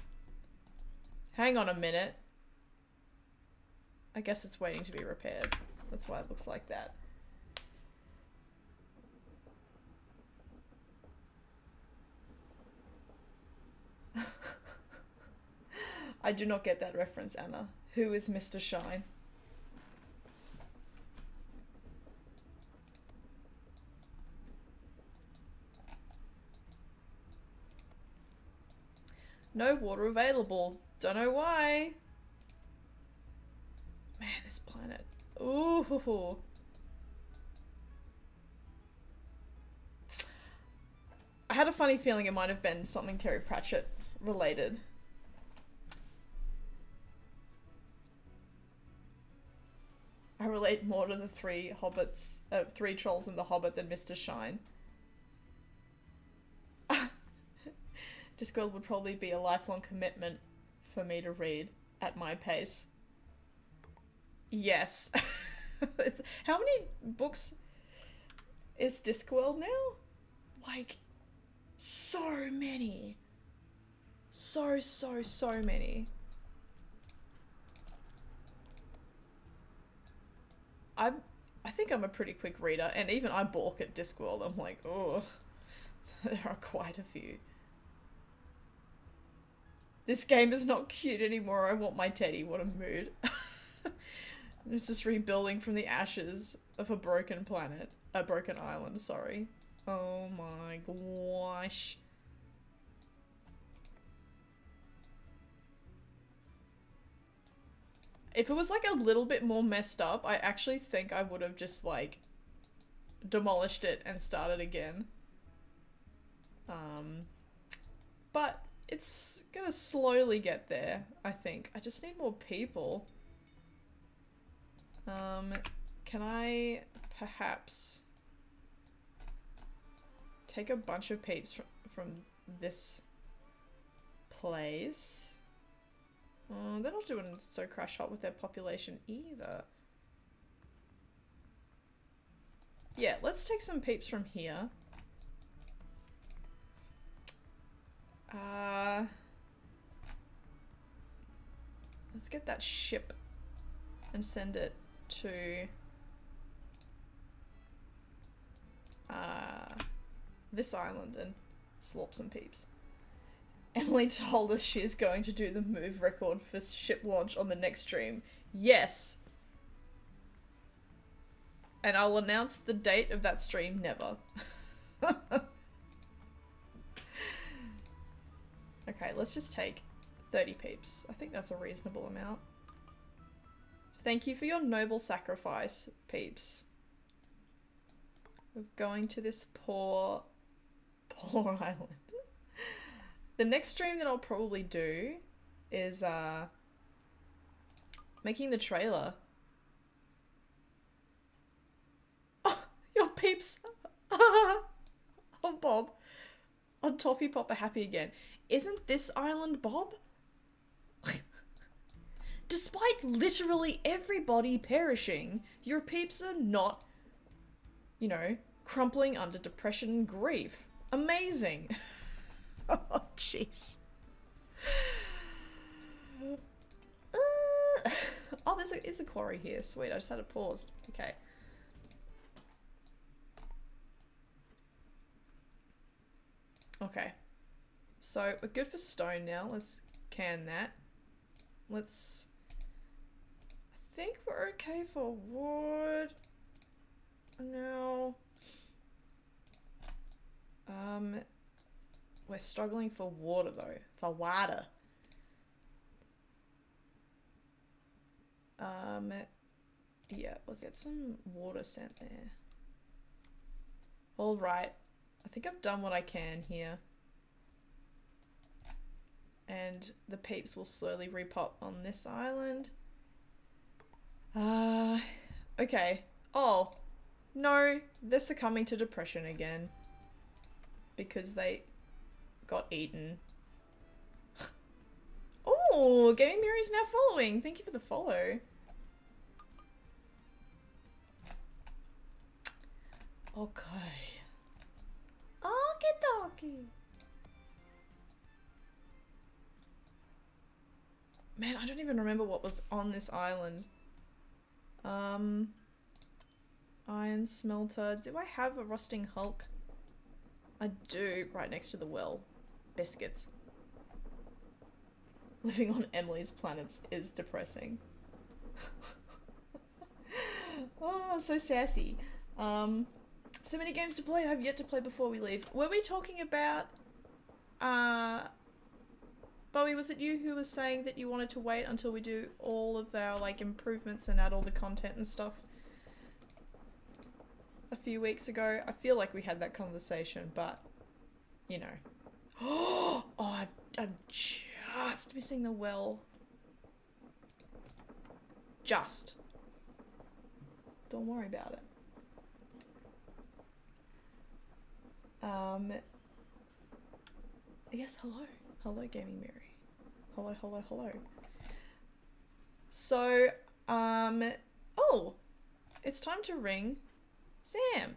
Hang on a minute. I guess it's waiting to be repaired. That's why it looks like that. I do not get that reference, Anna. Who is Mr. Shine? No water available. Don't know why. Man, this planet. Ooh. I had a funny feeling it might have been something Terry Pratchett related. I relate more to the three hobbits, uh, three trolls in The Hobbit than Mr. Shine. Discworld would probably be a lifelong commitment for me to read at my pace. Yes. how many books is Discworld now? Like, so many. So, so, so many. I'm, I think I'm a pretty quick reader, and even I balk at Discworld. I'm like, oh, there are quite a few. This game is not cute anymore. I want my teddy. What a mood. it's just rebuilding from the ashes of a broken planet. A broken island, sorry. Oh my gosh. If it was like a little bit more messed up, I actually think I would have just like demolished it and started again. Um, but it's gonna slowly get there, I think. I just need more people. Um, can I perhaps take a bunch of peeps from, from this place? Oh, they're not doing so crash hot with their population either. Yeah, let's take some peeps from here. Uh, let's get that ship and send it to uh, this island and slop some peeps. Emily told us she is going to do the move record for ship launch on the next stream. Yes. And I'll announce the date of that stream never. okay, let's just take 30 peeps. I think that's a reasonable amount. Thank you for your noble sacrifice, peeps. Of going to this poor, poor island. The next stream that I'll probably do is uh making the trailer. Oh, your peeps. oh, Bob. On Toffee Pop are happy again. Isn't this island Bob? Despite literally everybody perishing, your peeps are not, you know, crumpling under depression and grief. Amazing. Oh, jeez. Uh, oh, there's a, is a quarry here. Sweet, I just had to pause. Okay. Okay. So, we're good for stone now. Let's can that. Let's... I think we're okay for wood. No. Um, we're struggling for water though. For water. Um, yeah, let's get some water sent there. All right. I think I've done what I can here. And the peeps will slowly repop on this island. Uh, okay. Oh, no, they're succumbing to depression again. Because they got eaten. oh, Gaming Mary's now following. Thank you for the follow. Okay. Okie dokie. Man, I don't even remember what was on this island. Um, iron smelter. Do I have a rusting hulk? I do, right next to the well biscuits. Living on Emily's planets is depressing. oh, so sassy. Um, so many games to play I have yet to play before we leave. Were we talking about, uh, Bowie, was it you who was saying that you wanted to wait until we do all of our, like, improvements and add all the content and stuff? A few weeks ago? I feel like we had that conversation, but, you know. Oh, I'm, I'm just missing the well. Just. Don't worry about it. Um. Yes, hello. Hello, Gaming Mary. Hello, hello, hello. So, um. Oh! It's time to ring Sam.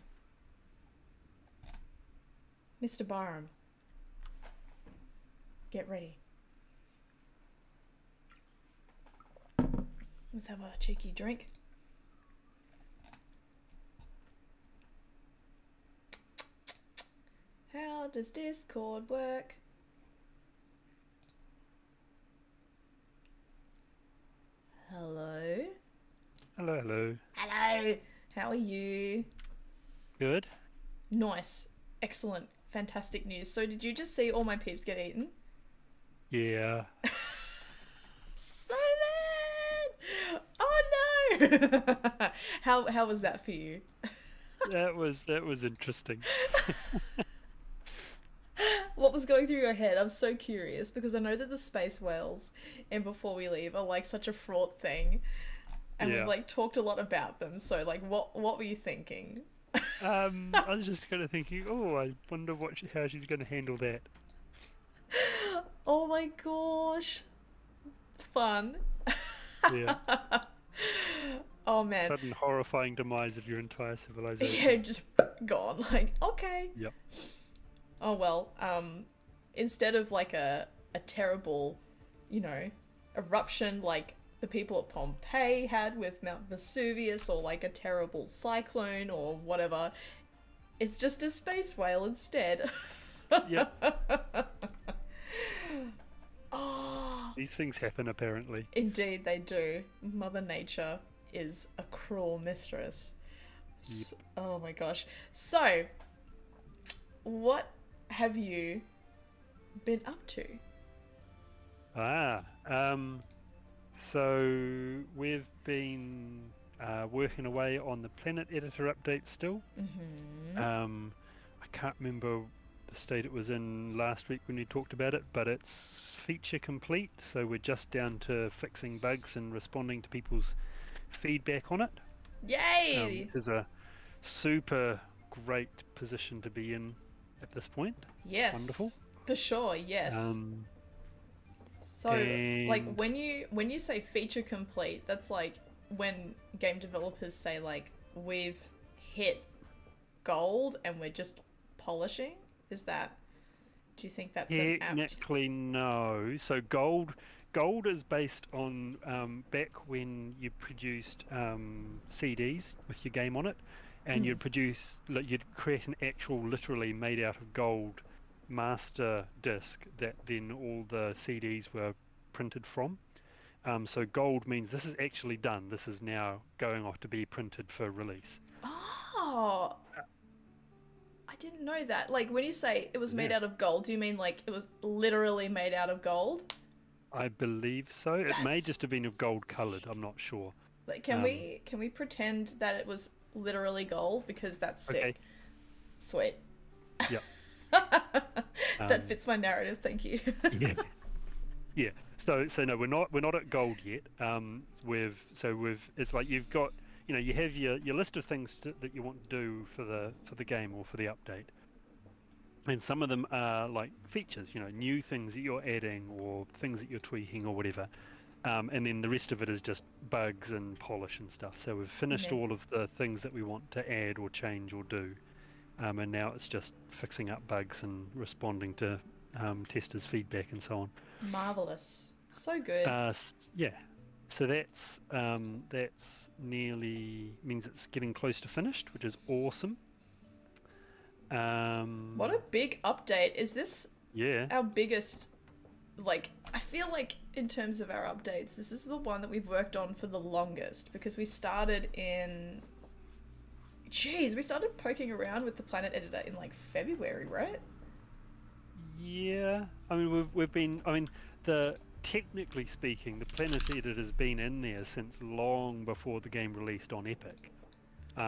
Mr. Barham. Get ready. Let's have a cheeky drink. How does Discord work? Hello. Hello, hello. Hello. How are you? Good. Nice. Excellent. Fantastic news. So did you just see all my peeps get eaten? Yeah. So bad. Oh no. how how was that for you? that was that was interesting. What was going through your head? I'm so curious because I know that the space whales and before we leave are like such a fraught thing. And Yeah. we've like talked a lot about them. So like what what were you thinking? Um, I was just kind of thinking, oh, I wonder what she, how she's going to handle that. Oh my gosh. fun. Yeah. Oh man. Sudden horrifying demise of your entire civilization. Yeah, just gone. Like, okay. Yep. Oh well. Um, instead of like a a terrible, you know, eruption like the people at Pompeii had with Mount Vesuvius, or like a terrible cyclone or whatever, it's just a space whale instead. Yep. Oh, These things happen apparently. indeed they do. Mother Nature is a cruel mistress. S- Oh my gosh. So, what have you been up to? Ah, um, so we've been uh, working away on the Planet Editor update still. Mm-hmm. Um, I can't remember the state it was in last week when we talked about it, but it's feature complete. So we're just down to fixing bugs and responding to people's feedback on it. Um, Yay! which is a super great position to be in at this point. yes. wonderful. For sure, yes. Um, so like when you when you say feature complete, that's like when game developers say like we've hit gold and we're just polishing? Is that do you think that's Technically, no. So gold, gold is based on um, back when you produced um, CDs with your game on it, and Mm. you'd produce, you'd create an actual, literally made out of gold master disc that then all the CDs were printed from. Um, so gold means this is actually done. This is now going off to be printed for release. Oh I didn't know that. Like when you say it was made Yeah. out of gold, do you mean like it was literally made out of gold? I believe so. It may just have been of gold coloured. I'm not sure. Like can Um, we can we pretend that it was literally gold because that's sick. Okay. Sweet. Yeah. that Um, fits my narrative, thank you. yeah yeah so so no we're not we're not at gold yet um we've so we've it's like you've got you know you have your your list of things to, that you want to do for the for the game or for the update and some of them are like features you know new things that you're adding or things that you're tweaking or whatever um, and then the rest of it is just bugs and polish and stuff so we've finished Okay. all of the things that we want to add or change or do um, and now it's just fixing up bugs and responding to um, testers' feedback and so on. Marvelous. So good. Uh, yeah, so that's um, that's nearly means it's getting close to finished, which is awesome. Um, what a big update. Is this yeah, our biggest like I feel like in terms of our updates, this is the one that we've worked on for the longest because we started in Jeez, we started poking around with the Planet Editor in like February, right? yeah. I mean, we've we've been. I mean, the technically speaking, the Planet Editor has been in there since long before the game released on Epic,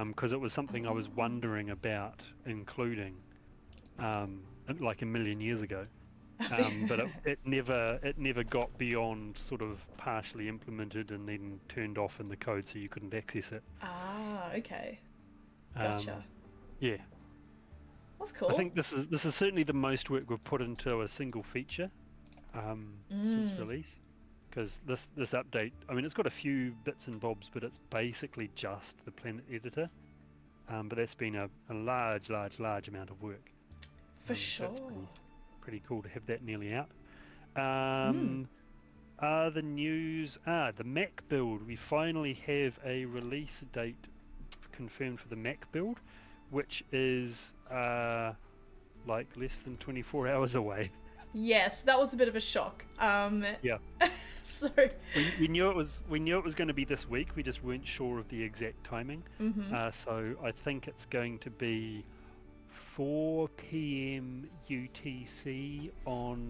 because it was something I was wondering about including, um, like a million years ago. um, but it, it never it never got beyond sort of partially implemented and then turned off in the code so you couldn't access it. ah, okay. Um, Gotcha. yeah, That's cool. I think this is this is certainly the most work we've put into a single feature um, since Mm. release. Because this this update, I mean, it's got a few bits and bobs, but it's basically just the Planet Editor. Um, but that's been a, a large, large, large amount of work. For um, so sure. pretty- pretty cool to have that nearly out. Um, the news, ah, the Mac build. We finally have a release date confirmed for the Mac build, which is uh, like less than 24 hours away. Yes, that was a bit of a shock. Um Yeah. so We, we knew it was we knew it was going to be this week. We just weren't sure of the exact timing. mhm. Uh, so I think it's going to be 4 p.m. UTC on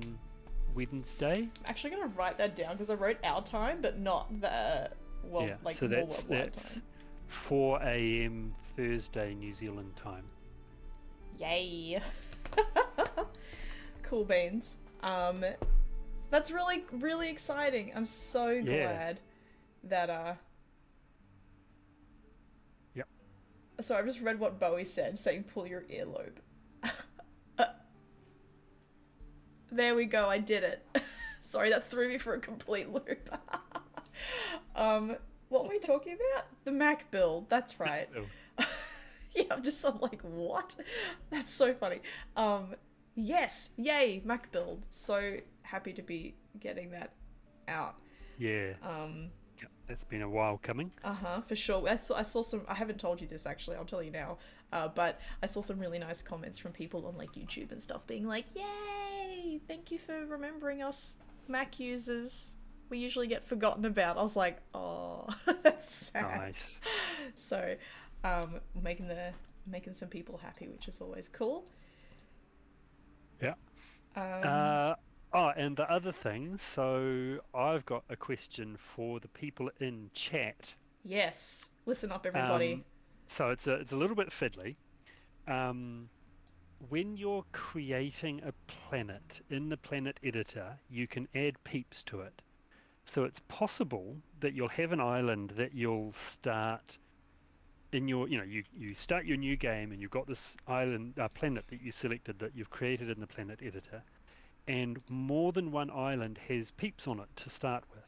Wednesday. I'm actually gonna write that down because I wrote our time, but not the well, yeah, like so that's that's time. 4 a.m. Thursday New Zealand time. Yay! cool beans. Um, that's really really exciting. I'm so Yeah. glad that uh. Yep. So I just read what Bowie said, saying pull your earlobe. there we go. I did it. Sorry, that threw me for a complete loop. um, what were we talking about? The Mac build. That's right. Yeah, I'm just I'm like, what? That's so funny. Um, yes, yay, Mac build. So happy to be getting that out. yeah, Um, yeah, that's been a while coming. uh huh, for sure. I saw, I saw some. I haven't told you this actually. I'll tell you now. Uh, but I saw some really nice comments from people on like YouTube and stuff, being like, "Yay! Thank you for remembering us Mac users. We usually get forgotten about." I was like, "Oh, that's sad." Nice. So, um, making the making some people happy, which is always cool. Yeah. Um, Uh, oh, and the other thing, so I've got a question for the people in chat. yes. Listen up, everybody. Um, so it's a it's a little bit fiddly. Um, when you're creating a planet in the planet editor, you can add peeps to it. So it's possible that you'll have an island that you'll start in your, you know, you, you start your new game and you've got this island uh, planet that you selected that you've created in the planet editor, and more than one island has peeps on it to start with.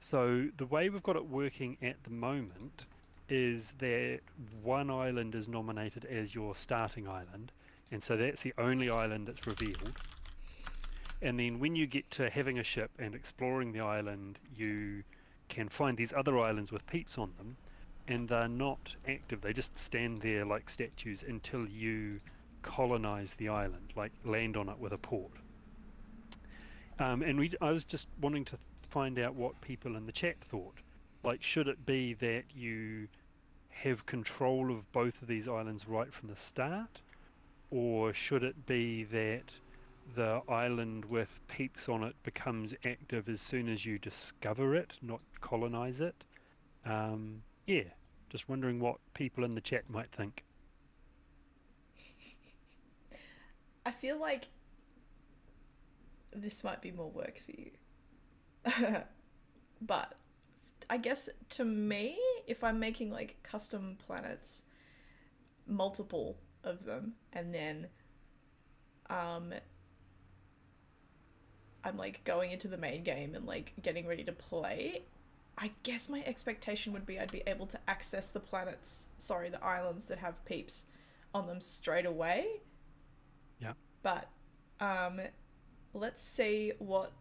So the way we've got it working at the moment is that one island is nominated as your starting island, and so that's the only island that's revealed. And then when you get to having a ship and exploring the island, you can find these other islands with peeps on them, and they're not active. They just stand there like statues until you colonize the island, like land on it with a port. Um, and we, I was just wanting to find out what people in the chat thought. Like, should it be that you have control of both of these islands right from the start, or should it be that the island with peeps on it becomes active as soon as you discover it, not colonize it? Um, yeah, just wondering what people in the chat might think. I feel like this might be more work for you. but I guess to me, if I'm making like custom planets, multiple of them, and then um I'm like going into the main game and like getting ready to play, I guess my expectation would be I'd be able to access the planets, sorry, the islands that have peeps on them straight away. Yeah. But um let's see what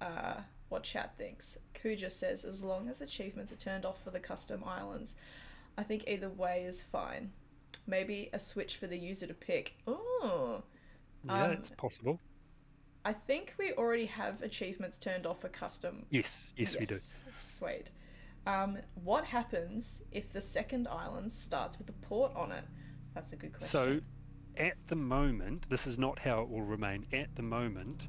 uh what chat thinks. Kuja says as long as achievements are turned off for the custom islands, I think either way is fine. Maybe a switch for the user to pick. Oh, Yeah, Um, it's possible. I think we already have achievements turned off for custom. Yes, yes, we do. Sweet. Um, what happens if the second island starts with a port on it? That's a good question. So, at the moment, this is not how it will remain. At the moment,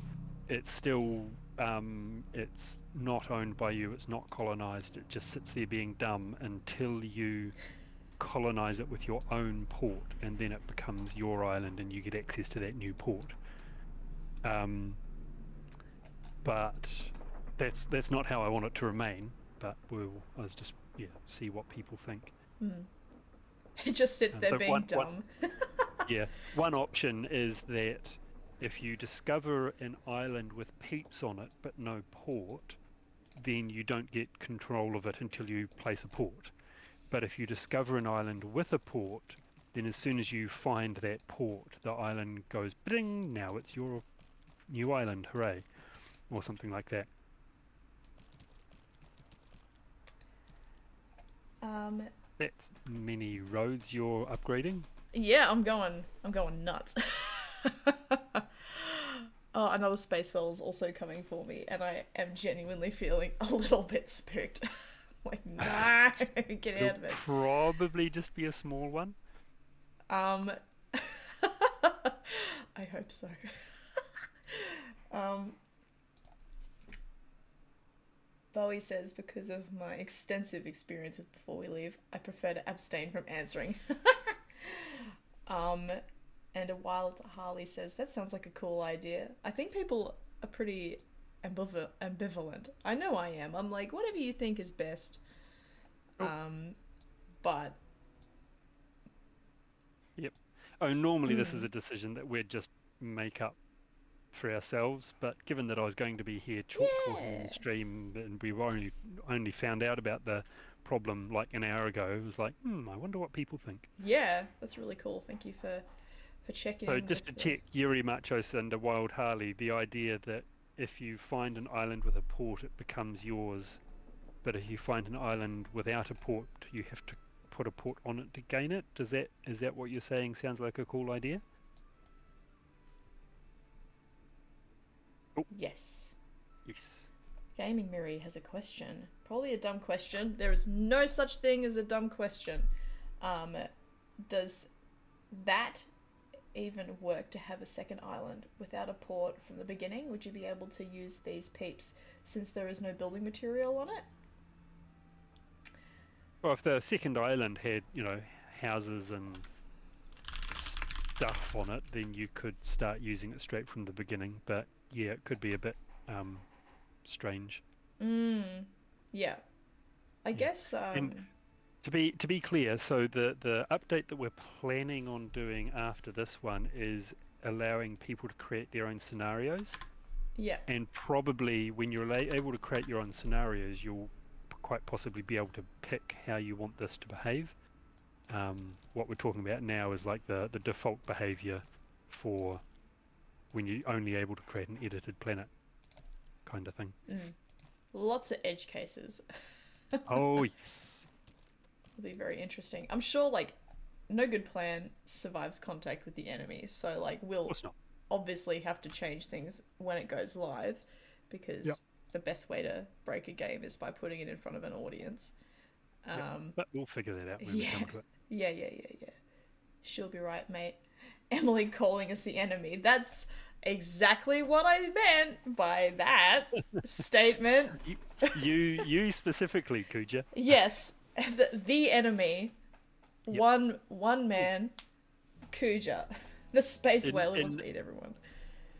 it's still um, it's not owned by you. It's not colonized. It just sits there being dumb until you colonize it with your own port, and then it becomes your island, and you get access to that new port. Um, but that's that's not how I want it to remain. But we'll I was just yeah see what people think. it just sits Uh, there so being one- dumb. one- yeah, one option is that if you discover an island with peeps on it but no port, then you don't get control of it until you place a port. But if you discover an island with a port, then as soon as you find that port, the island goes bing, now it's your new island, hooray. Or something like that. um, That's many roads you're upgrading. yeah, I'm going. I'm going nuts. oh, another space fell is also coming for me, and I am genuinely feeling a little bit spooked. like, no, get It'll out of it. probably just be a small one. Um, I hope so. um, Bowie says, because of my extensive experiences before we leave, I prefer to abstain from answering. um, and a wild Harley says, that sounds like a cool idea. I think people are pretty ambival- ambivalent. I know I am. I'm like, whatever you think is best. Oh. Um, but Yep. Oh, normally this is Mm. a decision that we'd just make up for ourselves. But given that I was going to be here talk, talking on the stream, and we only only found out about the problem like an hour ago, it was like, hmm, I wonder what people think. Yeah, that's really cool. Thank you for for checking So in. just to the- check, Yuri Machos and the Wild Harley, the idea that if you find an island with a port, it becomes yours. But if you find an island without a port, you have to put a port on it to gain it. Does that is that what you're saying? Sounds like a cool idea. Yes. Yes. Gaming Miri has a question. Probably a dumb question. There is no such thing as a dumb question. Um, does that even work to have a second island without a port from the beginning? Would you be able to use these peeps since there is no building material on it? Well, if the second island had, you know, houses and stuff on it, then you could start using it straight from the beginning. But yeah, it could be a bit um, strange. Mm. Yeah. I guess um And- To be to be clear, so the the update that we're planning on doing after this one is allowing people to create their own scenarios, yeah. and probably when you're able to create your own scenarios, you'll quite possibly be able to pick how you want this to behave. Um, what we're talking about now is like the the default behavior for when you're only able to create an edited planet, kind of thing. Mm. Lots of edge cases. oh yes. It'll be very interesting. I'm sure like no good plan survives contact with the enemy, so like we'll obviously have to change things when it goes live because Yep. the best way to break a game is by putting it in front of an audience. Yep. Um But we'll figure that out when we come yeah. to it. yeah, yeah, yeah, yeah. She'll be right, mate. Emily calling us the enemy. That's exactly what I meant by that statement. You, you, you specifically, Kuja. Yes, the, the enemy. Yep. One one man, Kuja, the space In- whale who wants to eat everyone.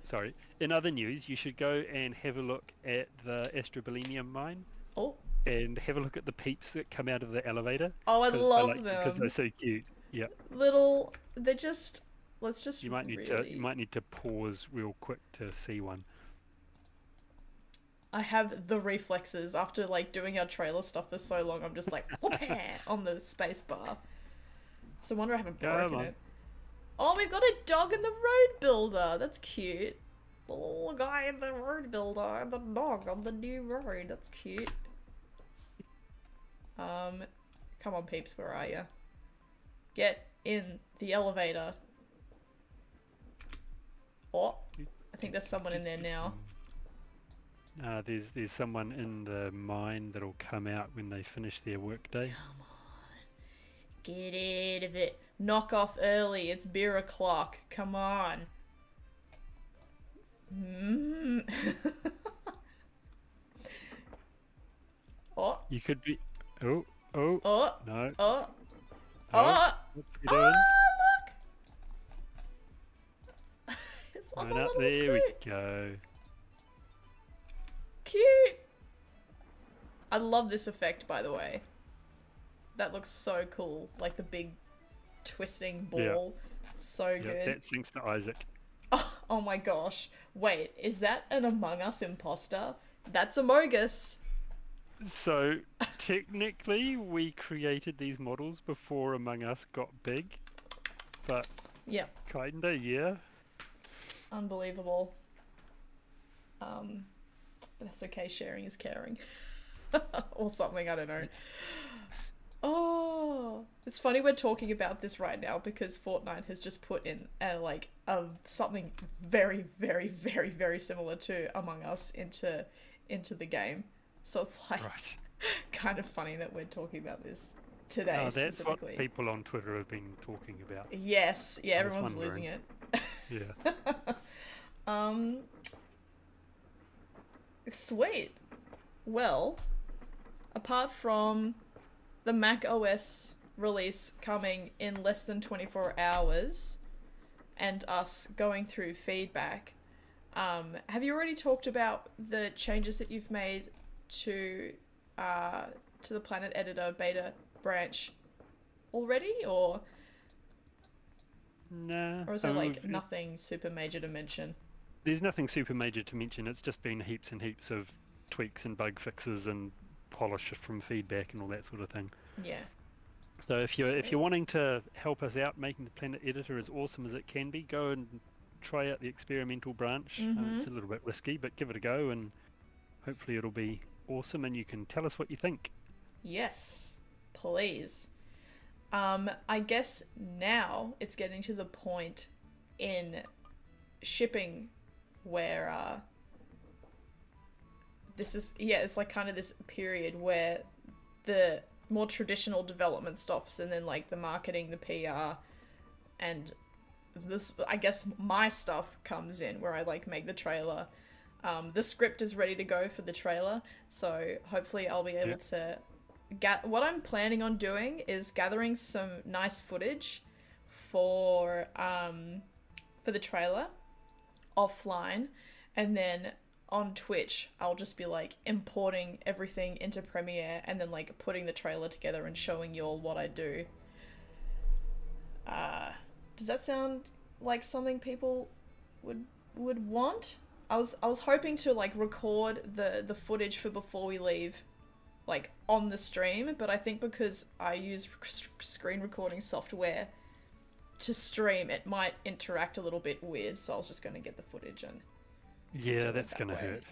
Sorry. In other news, you should go and have a look at the Astrobelinium mine Oh, and have a look at the peeps that come out of the elevator. oh, I love like, Because they're so cute. Yeah. Little, they're just. Let's just. You might need really... to you might need to pause real quick to see one. I have the reflexes after like doing our trailer stuff for so long. I'm just like on the space bar. So wonder I haven't broken on. it. Oh, we've got a dog in the road builder. That's cute. The little guy in the road builder and the dog on the new road. That's cute. Um, come on, peeps, where are you? Get in the elevator. Oh, I think there's someone in there now. Uh, there's there's someone in the mine that'll come out when they finish their workday. Come on. Get out of it. Knock off early. It's beer o'clock. Come on. Mm. oh, You could be. Oh oh oh, no. oh, Oh, oh. Right up there suit. we go. Cute. I love this effect, by the way. That looks so cool. Like the big twisting Yeah. ball. So Yeah, good. that's thanks to Isaac. Oh, oh my gosh. Wait, is that an Among Us imposter? That's Amogus. So technically, we created these models before Among Us got big, but Yeah, kinda, yeah. Unbelievable. Um, but that's okay, sharing is caring. or something, I don't know. Oh, it's funny we're talking about this right now because Fortnite has just put in uh, like a, something very, very, very, very similar to Among Us into into the game. So it's like Right. kind of funny that we're talking about this today Oh, that's what people on Twitter have been talking about. Yes, yeah, everyone's losing it. Yeah. Um, sweet. Well, apart from the Mac OS release coming in less than 24 hours and us going through feedback, um, have you already talked about the changes that you've made to uh, to the Planet Editor beta branch already, or Nah. or is there I like nothing super major to mention? there's nothing super major to mention. It's just been heaps and heaps of tweaks and bug fixes and polish from feedback and all that sort of thing. Yeah. So if you're if you're wanting to help us out making the Planet Editor as awesome as it can be, go and try out the experimental branch. Um, it's a little bit risky, but give it a go and hopefully it'll be awesome and you can tell us what you think. Yes, please. Um, I guess now it's getting to the point in shipping where uh, this is yeah, it's like kind of this period where the more traditional development stops and then like the marketing, the PR, and this I guess my stuff comes in where I like make the trailer. Um, the script is ready to go for the trailer, so hopefully I'll be able Yeah. to what I'm planning on doing is gathering some nice footage for um, for the trailer offline, and then on Twitch I'll just be like importing everything into Premiere and then like putting the trailer together and showing you all what I do. Uh, does that sound like something people would would want? I was I was hoping to like record the the footage for before we leave like on the stream, but I think because I use sc- screen recording software to stream, it might interact a little bit weird. So I was just going to get the footage and Yeah, that's that gonna way. hurt.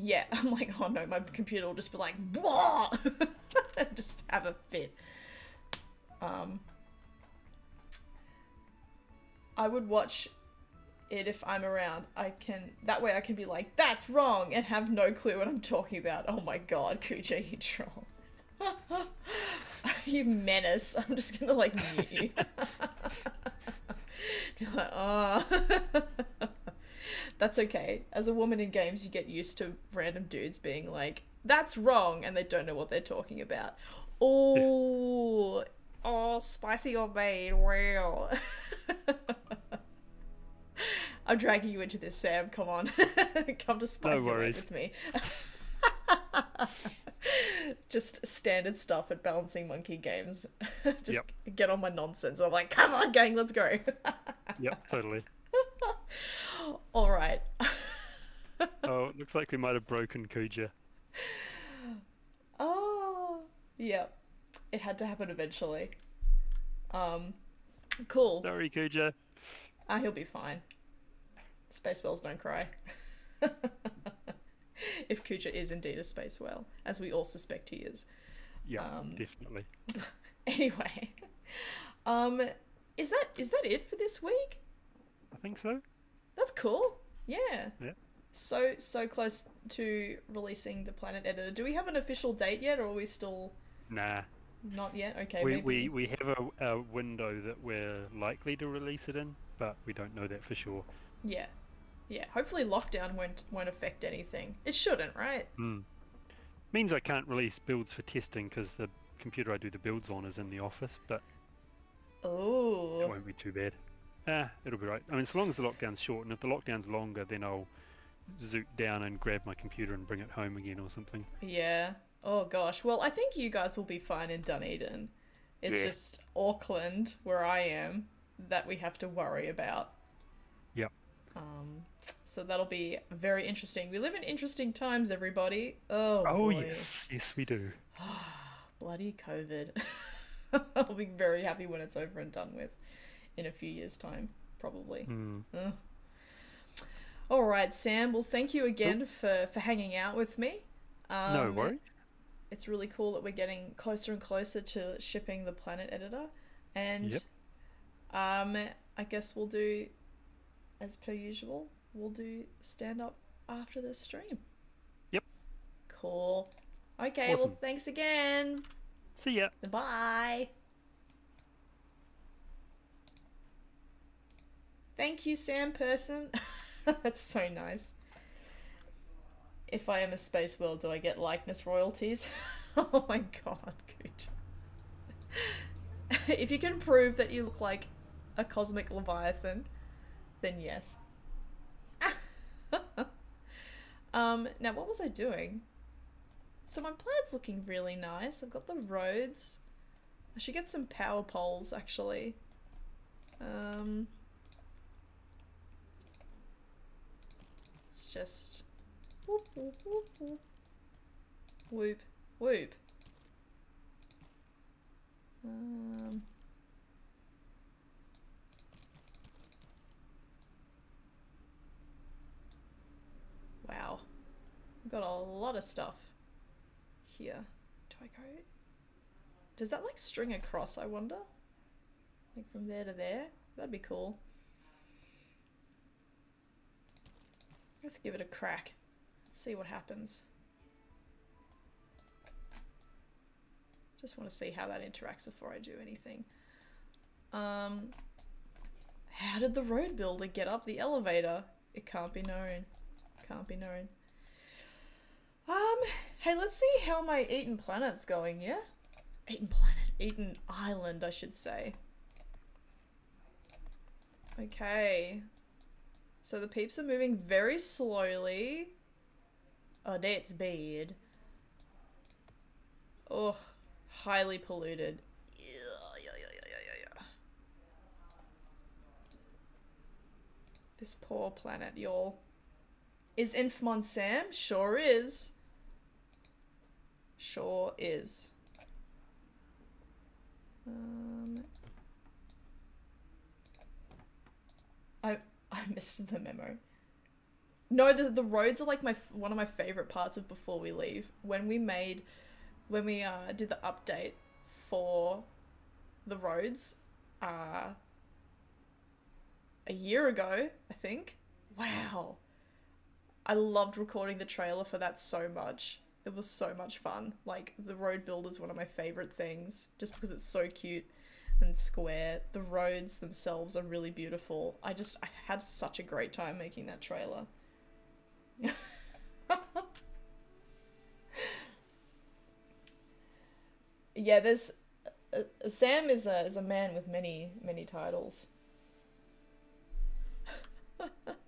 yeah, I'm like, oh no, my computer will just be like, blah, just have a fit. Um, I would watch it if I'm around. I can that way I can be like, that's wrong, and have no clue what I'm talking about. Oh my god, Kuja, you troll. you menace. I'm just gonna like mute you. be like, oh. That's okay. As a woman in games, you get used to random dudes being like, "That's wrong," and they don't know what they're talking about. Oh, oh, spicy or made. Wow. I'm dragging you into this, Sam. Come on, come to spicy Lane worries. with me. Just standard stuff at balancing monkey games. Just get on my nonsense. I'm like, come on, gang, let's go. Yep, totally. All right. Oh, it looks like we might have broken Kuja. Oh, yep. It had to happen eventually. Um, cool. Sorry, Kuja. Ah, he'll be fine. Space whales don't cry. if Kuja is indeed a space whale, as we all suspect he is. Yeah, Um, definitely. Anyway, um, is that is that it for this week? I think so. That's cool. Yeah. Yeah. So so close to releasing the Planet Editor. Do we have an official date yet, or are we still Nah. not yet? Okay, we, maybe. we, we have a, a window that we're likely to release it in, but we don't know that for sure. Yeah. Yeah. Hopefully lockdown won't won't affect anything. It shouldn't, right? Hmm. Means I can't release builds for testing because the computer I do the builds on is in the office, but oh, it won't be too bad. Ah, it'll be right. I mean, as long as the lockdown's short, and if the lockdown's longer, then I'll zoot down and grab my computer and bring it home again or something. Yeah. Oh gosh. Well, I think you guys will be fine in Dunedin. It's Yeah. just Auckland, where I am, that we have to worry about. Yep. Um, so that'll be very interesting. We live in interesting times, everybody. Oh, Oh boy. yes, yes we do. Bloody COVID. I'll be very happy when it's over and done with in a few years' time, probably. Ugh. All right, Sam. Well, thank you again for, for hanging out with me. Um, no worries. It's really cool that we're getting closer and closer to shipping the Planet Editor, and Yep. Um, I guess we'll do, as per usual, we'll do stand up after the stream. Yep. Cool. Okay. Well, thanks again. See ya. Bye. Thank you, Sam Person. That's so nice. If I am a space world, do I get likeness royalties? oh my god, Cooch. if you can prove that you look like a cosmic leviathan, then yes. um, now what was I doing? So my plan's looking really nice. I've got the roads. I should get some power poles actually. Um it's just whoop whoop whoop whoop whoop whoop. Um. Wow. We've got a lot of stuff here. Do I go? Does that like string across, I wonder? Like from there to there? That'd be cool. Let's give it a crack. Let's see what happens. Just want to see how that interacts before I do anything. Um, how did the road builder get up the elevator? It can't be known. Can't be known. Um, hey, let's see how my Eden planet's going, yeah? Eden planet, Eden island, I should say. Okay. So the peeps are moving very slowly. Oh, that's bad. Oh, highly polluted. This poor planet, y'all. Is Infmon Sam? Sure is. Sure is. Um, I I missed the memo. No, the the roads are like my one of my favorite parts of before we leave. When we made, when we uh did the update for the roads, uh, a year ago, I think. Wow. I loved recording the trailer for that so much. It was so much fun. Like the road builder is one of my favorite things just because it's so cute and square. The roads themselves are really beautiful. I just I had such a great time making that trailer. yeah, there's uh, uh, Sam is a is a man with many many titles.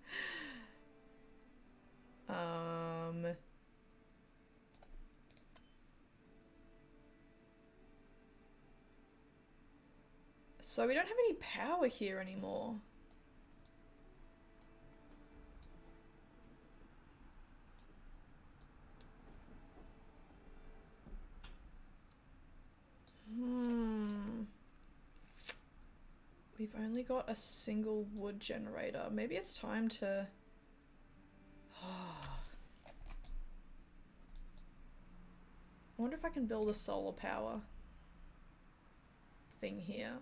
um So we don't have any power here anymore. Hmm. We've only got a single wood generator. Maybe it's time to... wonder if I can build a solar power thing here.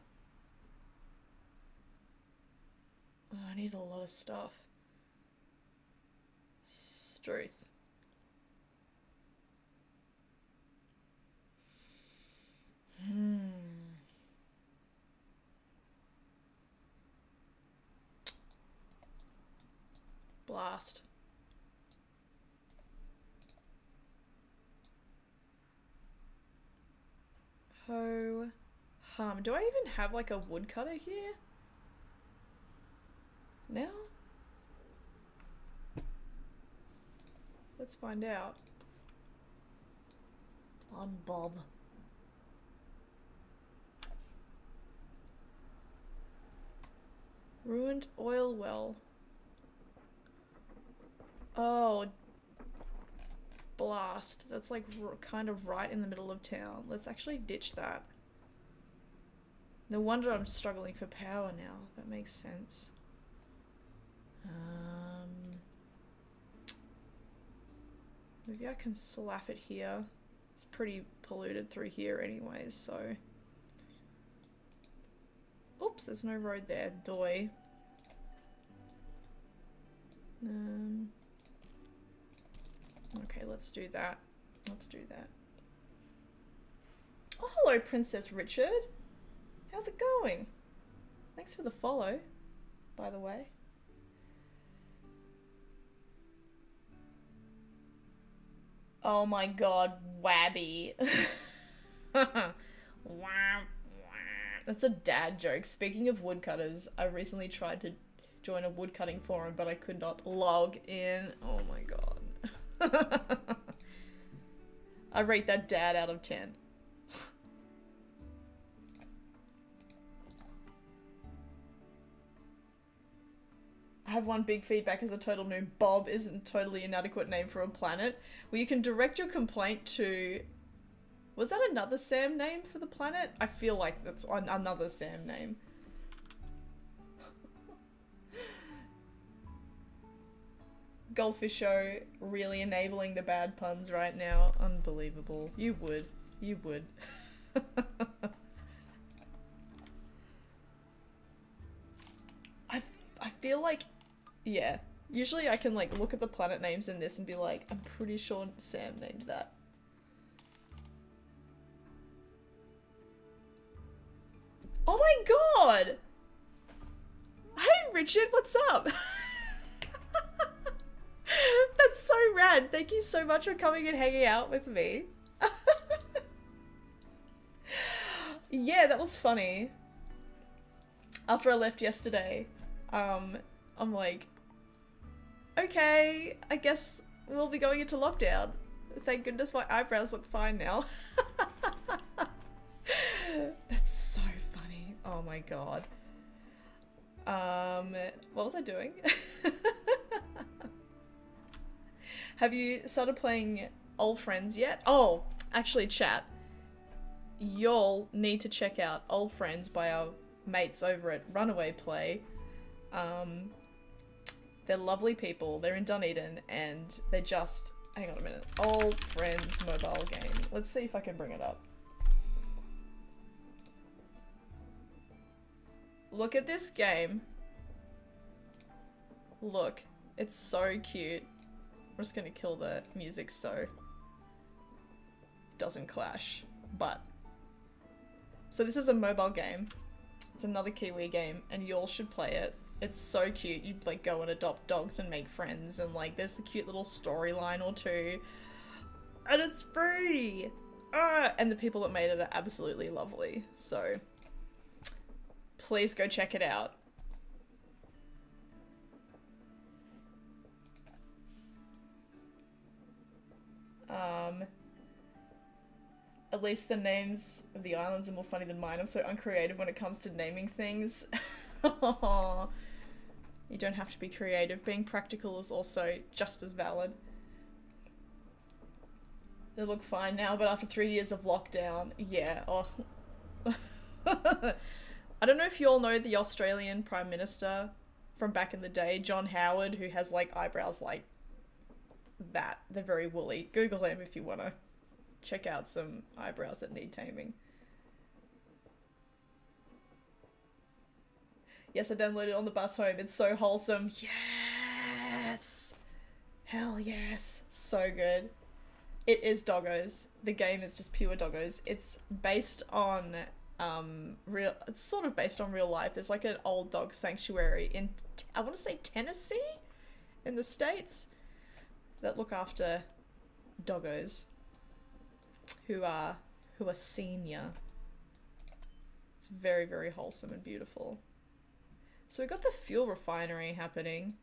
Oh, I need a lot of stuff. Struth. Hmm. Blast. Ho hum. Do I even have like a woodcutter here? now? Let's find out. On Bob. Ruined oil well. Oh. Blast. That's like kind of right in the middle of town. Let's actually ditch that. No wonder I'm struggling for power now. That makes sense. Um, maybe I can slap it here. It's pretty polluted through here anyways, so... Oops, there's no road there. Doy. Um, okay, let's do that. Let's do that. Oh, hello, Princess Richard. How's it going? Thanks for the follow, by the way. Oh my god, Wabby. That's a dad joke. Speaking of woodcutters, I recently tried to join a woodcutting forum, but I could not log in. Oh my god. I rate that dad out of 10. I have one big feedback as a total noob. Bob isn't totally inadequate name for a planet. Well, you can direct your complaint to. Was that another Sam name for the planet? I feel like that's an- another Sam name. Goldfish Show really enabling the bad puns right now. Unbelievable. You would. You would. I I feel like yeah. Usually I can like look at the planet names in this and be like, I'm pretty sure Sam named that. Oh my god! Hey Richard, what's up? That's so rad. Thank you so much for coming and hanging out with me. yeah, that was funny. After I left yesterday, um, I'm like, okay, I guess we'll be going into lockdown. Thank goodness my eyebrows look fine now. That's so funny. Oh my god. Um, what was I doing? Have you started playing Old Friends yet? Oh, actually, chat. Y'all need to check out Old Friends by our mates over at Runaway Play. Um, they're lovely people. They're in Dunedin, and they're just hang on a minute. Old Friends mobile game. Let's see if I can bring it up. Look at this game. Look, it's so cute. I'm just gonna kill the music so it doesn't clash. But so this is a mobile game. It's another Kiwi game, and you all should play it. It's so cute. You like go and adopt dogs and make friends, and like there's the cute little storyline or two, and it's free. Ah, and the people that made it are absolutely lovely. So please go check it out. Um, at least the names of the islands are more funny than mine. I'm so uncreative when it comes to naming things. you don't have to be creative. Being practical is also just as valid. They look fine now, but after three years of lockdown, yeah. Oh. I don't know if you all know the Australian Prime Minister from back in the day, John Howard, who has like eyebrows like that. They're very woolly. Google him if you want to check out some eyebrows that need taming. Yes, I downloaded it on the bus home. It's so wholesome. Yes! Hell yes. So good. It is doggos. The game is just pure doggos. It's based on um real it's sort of based on real life. There's like an old dog sanctuary in I want to say Tennessee in the states that look after doggos who are who are senior. It's very very wholesome and beautiful. So we got the fuel refinery happening.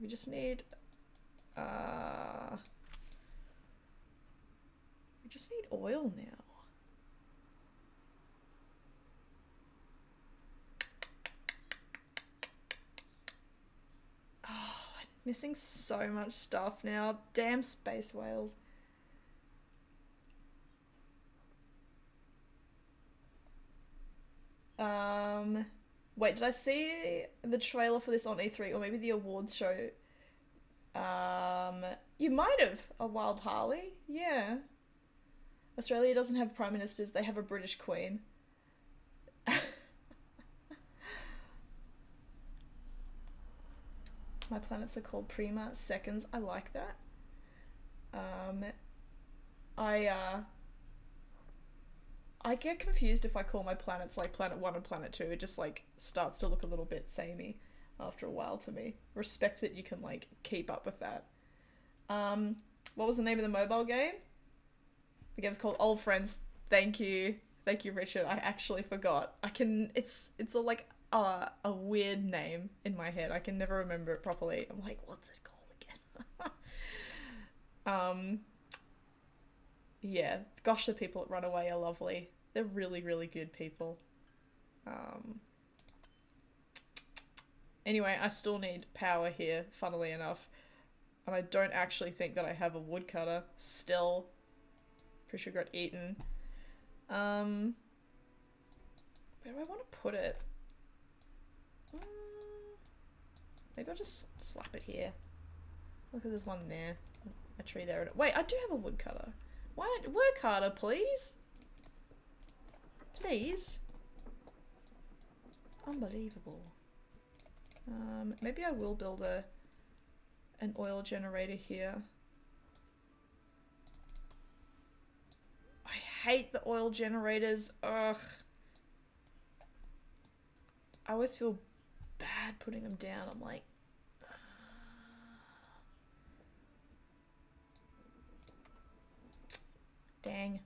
We just need uh we just need oil now. Missing so much stuff now. Damn space whales. Um, wait, did I see the trailer for this on E3 or maybe the awards show? Um, you might have a Wild Harley. Yeah. Australia doesn't have prime ministers; they have a British queen. My planets are called Prima Seconds. I like that. Um, I uh, I get confused if I call my planets like Planet One and Planet Two. It just like starts to look a little bit samey after a while to me. Respect that you can like keep up with that. Um, what was the name of the mobile game? The game's called Old Friends. Thank you, thank you, Richard. I actually forgot. I can. It's it's a, like uh, a weird name in my head. I can never remember it properly. I'm like, what's it called again? um, yeah, gosh, the people at Runaway are lovely. They're really, really good people. Um, Anyway, I still need power here, funnily enough. And I don't actually think that I have a woodcutter still. Pretty sure got eaten. Um, where do I want to put it? Mm, maybe I'll just slap it here. Look, there's one there. A tree there. Wait, I do have a woodcutter. Why? Work harder, please. Please. Unbelievable. Um, maybe I will build a an oil generator here. I hate the oil generators. Ugh. I always feel bad putting them down. I'm like, dang.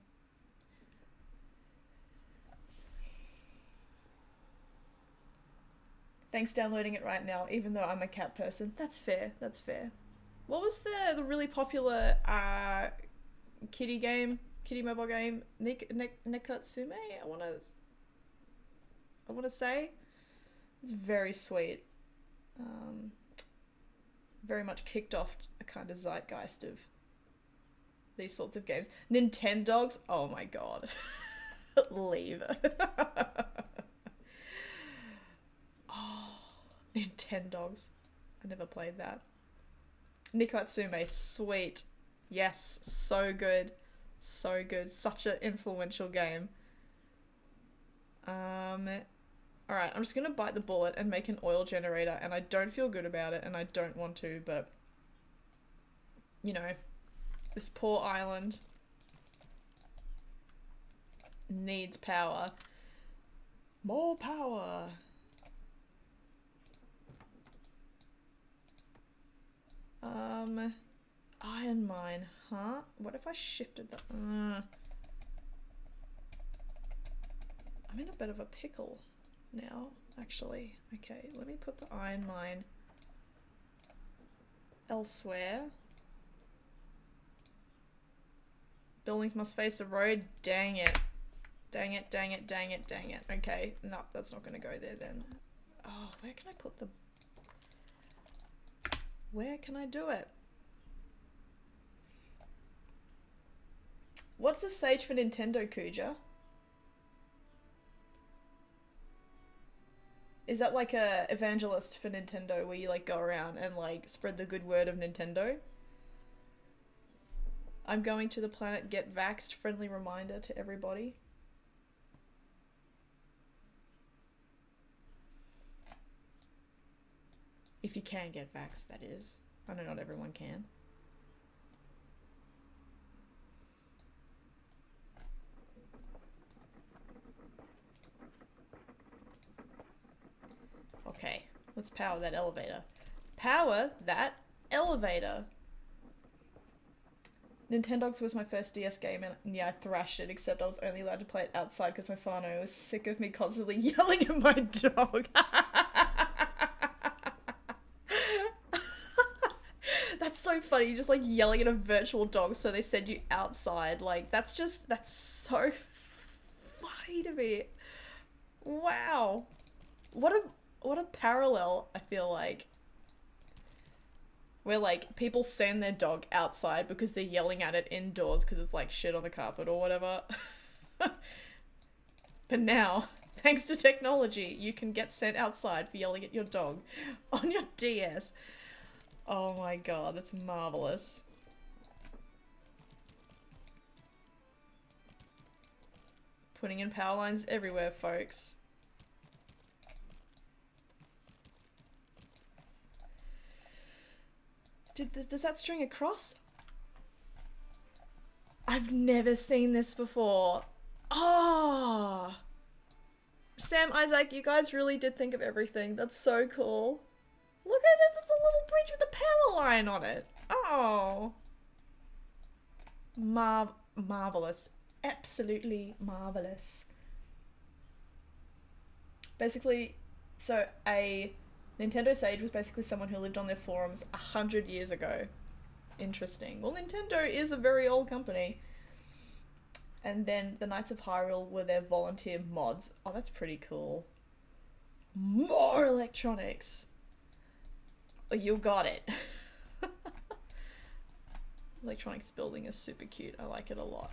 Thanks downloading it right now, even though I'm a cat person. That's fair, that's fair. What was the the really popular uh kitty game, kitty mobile game? Nik Nik Nekotsume? I wanna I wanna say. It's very sweet. Um very much kicked off a kind of zeitgeist of these sorts of games. Nintendogs, oh my god. Leave. Oh, Nintendogs. I never played that. Nikotsume, sweet. Yes, so good. So good. Such an influential game. Um, Alright, I'm just gonna bite the bullet and make an oil generator, and I don't feel good about it, and I don't want to, but... You know, this poor island needs power. More power! Um, iron mine, huh? What if I shifted the... Uh, I'm in a bit of a pickle now, actually. Okay, let me put the iron mine elsewhere. Buildings must face the road. Dang it. Dang it, dang it, dang it, dang it. Okay, no, that's not going to go there then. Oh, where can I put the where can I do it? What's a sage for Nintendo, Kuja? Is that like a evangelist for Nintendo where you like go around and like spread the good word of Nintendo? I'm going to the planet get vaxxed friendly reminder to everybody. If you can get vaxxed, that is. I know not everyone can. Okay, let's power that elevator. Power that elevator! Nintendogs was my first DS game, and yeah, I thrashed it, except I was only allowed to play it outside because my whānau was sick of me constantly yelling at my dog. That's so funny. You're just like yelling at a virtual dog, so they send you outside. Like that's just that's so funny to me. Wow, what a what a parallel. I feel like where like people send their dog outside because they're yelling at it indoors because it's like shit on the carpet or whatever. but now, thanks to technology, you can get sent outside for yelling at your dog on your DS. Oh my god, that's marvelous. Putting in power lines everywhere, folks. Did this, does that string across? I've never seen this before. Ah! Oh. Sam, Isaac, you guys really did think of everything. That's so cool. Look at it, there's a little bridge with a power line on it. Oh. Mar marvelous. Absolutely marvelous. Basically, so a Nintendo Sage was basically someone who lived on their forums a hundred years ago. Interesting. Well, Nintendo is a very old company. And then the Knights of Hyrule were their volunteer mods. Oh, that's pretty cool. More electronics. Oh, you got it. Electronics building is super cute. I like it a lot.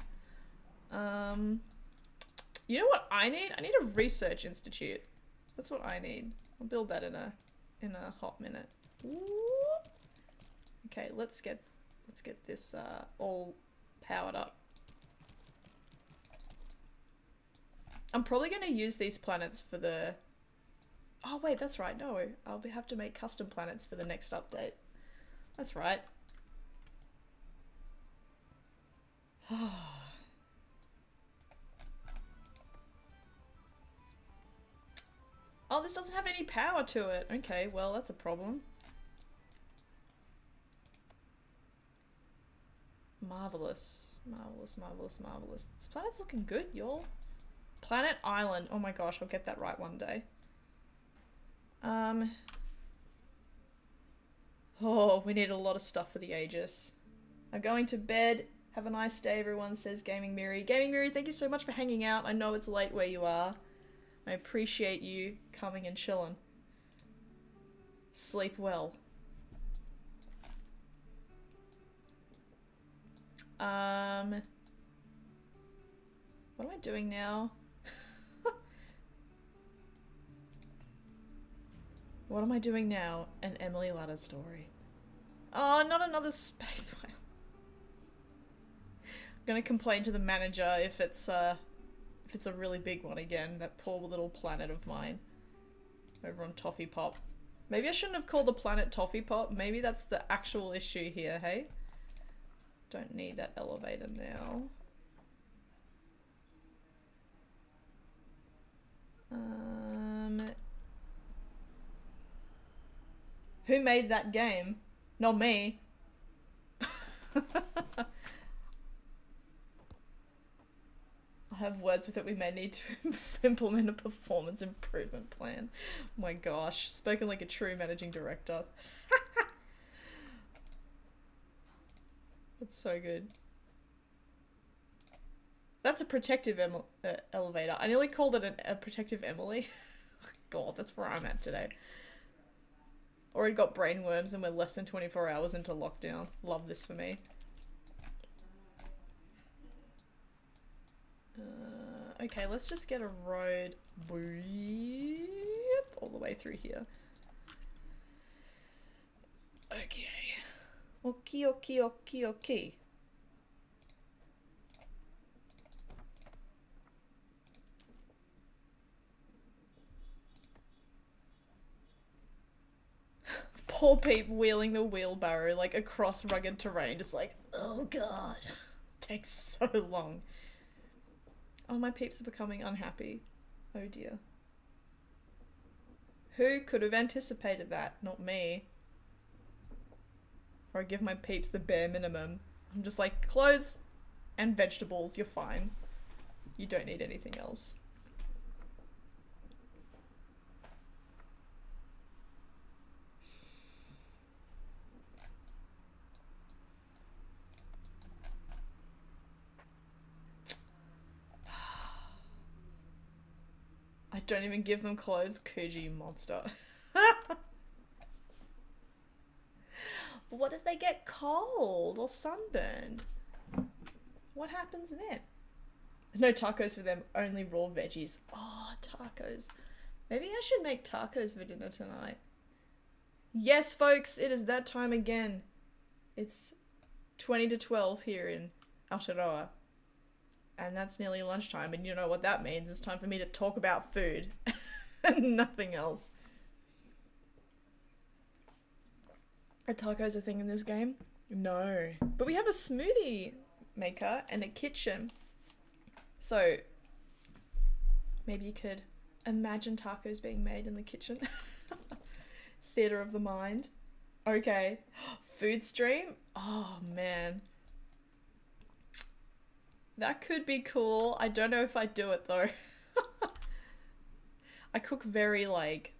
Um, you know what I need? I need a research institute. That's what I need. I'll build that in a in a hot minute. Okay, let's get let's get this uh, all powered up. I'm probably going to use these planets for the... Oh wait, that's right. No, I'll have to make custom planets for the next update. That's right. oh, this doesn't have any power to it. Okay, well, that's a problem. Marvelous. Marvelous, marvelous, marvelous. This planet's looking good, y'all. Planet Island. Oh my gosh, I'll get that right one day. Um. Oh, we need a lot of stuff for the Aegis. I'm going to bed. Have a nice day, everyone, says Gaming Miri. Gaming Miri, thank you so much for hanging out. I know it's late where you are. I appreciate you coming and chilling. Sleep well. Um, what am I doing now? what am I doing now? An Emily Ladder story. Oh, not another space whale. I'm gonna complain to the manager if it's uh it's a really big one again. That poor little planet of mine over on Toffee Pop. Maybe I shouldn't have called the planet Toffee Pop. Maybe that's the actual issue here. Hey. Don't need that elevator now. Um, who made that game? Not me. Have words with it. We may need to implement a performance improvement plan. my gosh, spoken like a true managing director. That's so good. That's a protective uh, elevator. I nearly called it an, a protective Emily. God, that's where I'm at today. Already got brain worms and we're less than 24 hours into lockdown. Love this for me. Uh, okay, let's just get a road all the way through here. Okay. Okay, okay, okay, okie. Poor Peep wheeling the wheelbarrow like across rugged terrain, just like, oh god, takes so long. Oh, my peeps are becoming unhappy. Oh dear. Who could have anticipated that? Not me or I give my peeps the bare minimum. I'm just like, clothes and vegetables, you're fine. You don't need anything else. Don't even give them clothes, Kuji monster. But what if they get cold or sunburned? What happens then? No tacos for them, only raw veggies. Oh, tacos. Maybe I should make tacos for dinner tonight. Yes, folks, it is that time again. It's 20 to 12 here in Aotearoa. And that's nearly lunchtime, and you know what that means. It's time for me to talk about food. and nothing else. Are tacos a thing in this game? No. But we have a smoothie maker and a kitchen. So maybe you could imagine tacos being made in the kitchen. Theater of the mind. Okay. Food stream? Oh man. That could be cool. I don't know if I'd do it though. I cook very like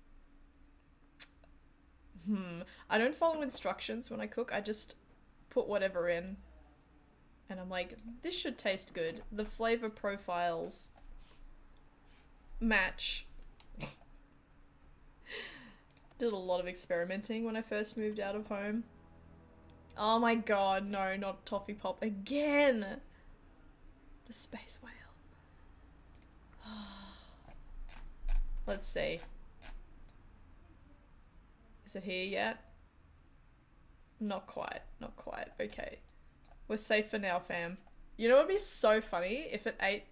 hmm, I don't follow instructions when I cook. I just put whatever in. And I'm like, this should taste good. The flavor profiles match. Did a lot of experimenting when I first moved out of home. Oh my god, no, not Toffee Pop again! The space whale. Let's see. Is it here yet? Not quite, not quite. Okay. We're safe for now, fam. You know what would be so funny if it ate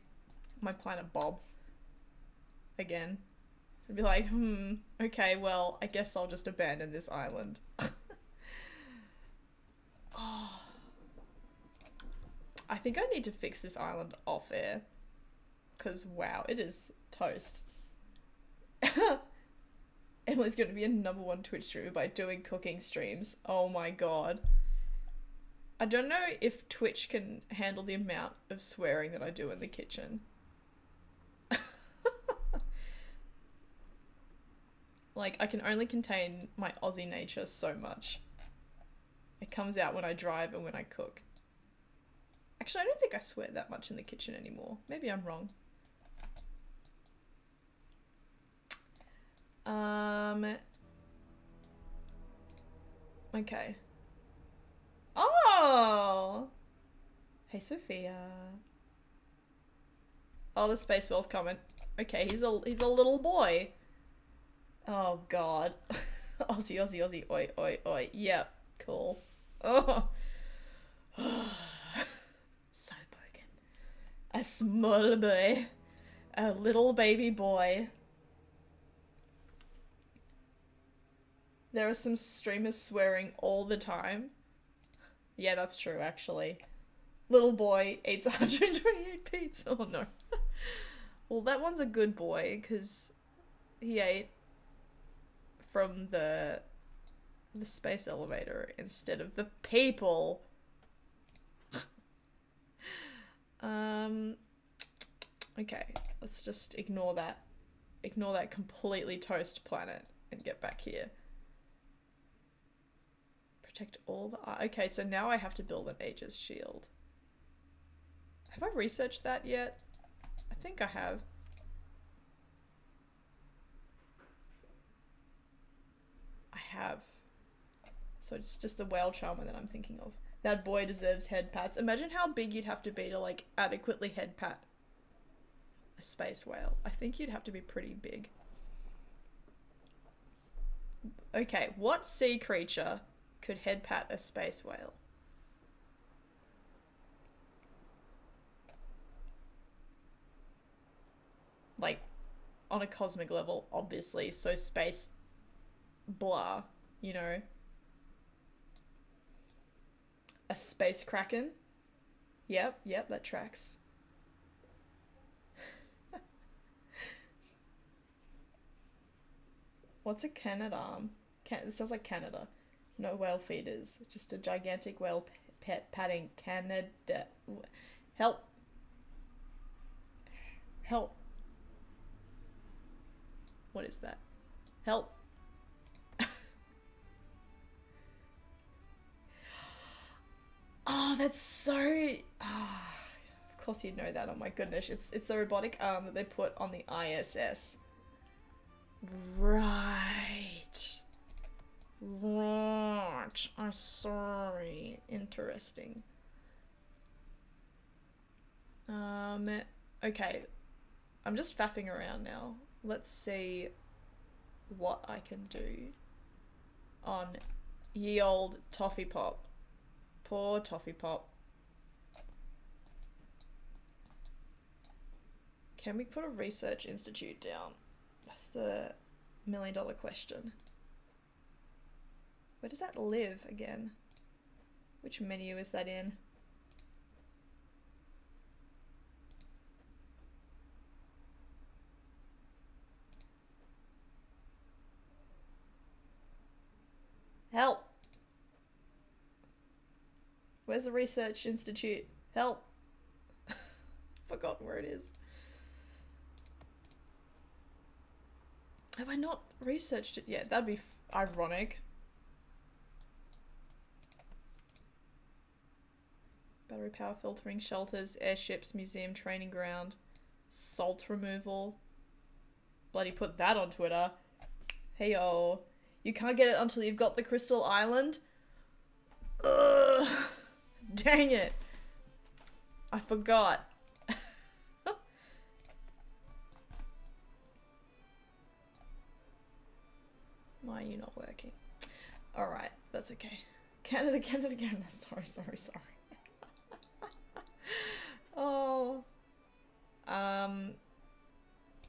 my planet Bob again? I'd be like, hmm, okay, well, I guess I'll just abandon this island. oh. I think I need to fix this island off air. Because, wow, it is toast. Emily's going to be a number one Twitch streamer by doing cooking streams. Oh my god. I don't know if Twitch can handle the amount of swearing that I do in the kitchen. like, I can only contain my Aussie nature so much. It comes out when I drive and when I cook. Actually, I don't think I swear that much in the kitchen anymore. Maybe I'm wrong. Um. Okay. Oh! Hey, Sophia. Oh, the space whale's coming. Okay, he's a he's a little boy. Oh God. Aussie, Aussie, Aussie. Oi, oi, oi. Yep, cool. Oh. A small boy. A little baby boy. There are some streamers swearing all the time. Yeah, that's true, actually. Little boy eats 128 peeps. Oh no. well, that one's a good boy, because he ate from the the space elevator instead of the people. Um okay, let's just ignore that. Ignore that completely toast planet and get back here. Protect all the... Okay, so now I have to build an Aegis shield. Have I researched that yet? I think I have. I have. So it's just the whale charmer that I'm thinking of. That boy deserves head pats. Imagine how big you'd have to be to like adequately head pat a space whale. I think you'd have to be pretty big. Okay, what sea creature could head pat a space whale. Like, on a cosmic level, obviously, so space blah, you know. A space kraken? Yep, yep, that tracks. What's a canadarm? Can it sounds like Canada. No whale feeders. Just a gigantic whale pet patting Canada. Help. Help. What is that? Help. Oh, that's so. Oh, of course you'd know that. Oh my goodness, it's it's the robotic arm that they put on the ISS. Right. Right. I'm sorry. Interesting. Um, okay. I'm just faffing around now. Let's see what I can do on ye old Toffee Pop. Poor Toffee Pop. Can we put a research institute down? That's the million dollar question. Where does that live again? Which menu is that in? Help! Where's the Research Institute? Help! Forgotten where it is. Have I not researched it yet? That'd be ironic. Battery power filtering, shelters, airships, museum training ground, salt removal. Bloody put that on Twitter. Hey yo. You can't get it until you've got the Crystal Island. Ugh. Dang it. I forgot. Why are you not working? Alright, that's okay. Canada, Canada, Canada. Sorry, sorry, sorry. oh. Um.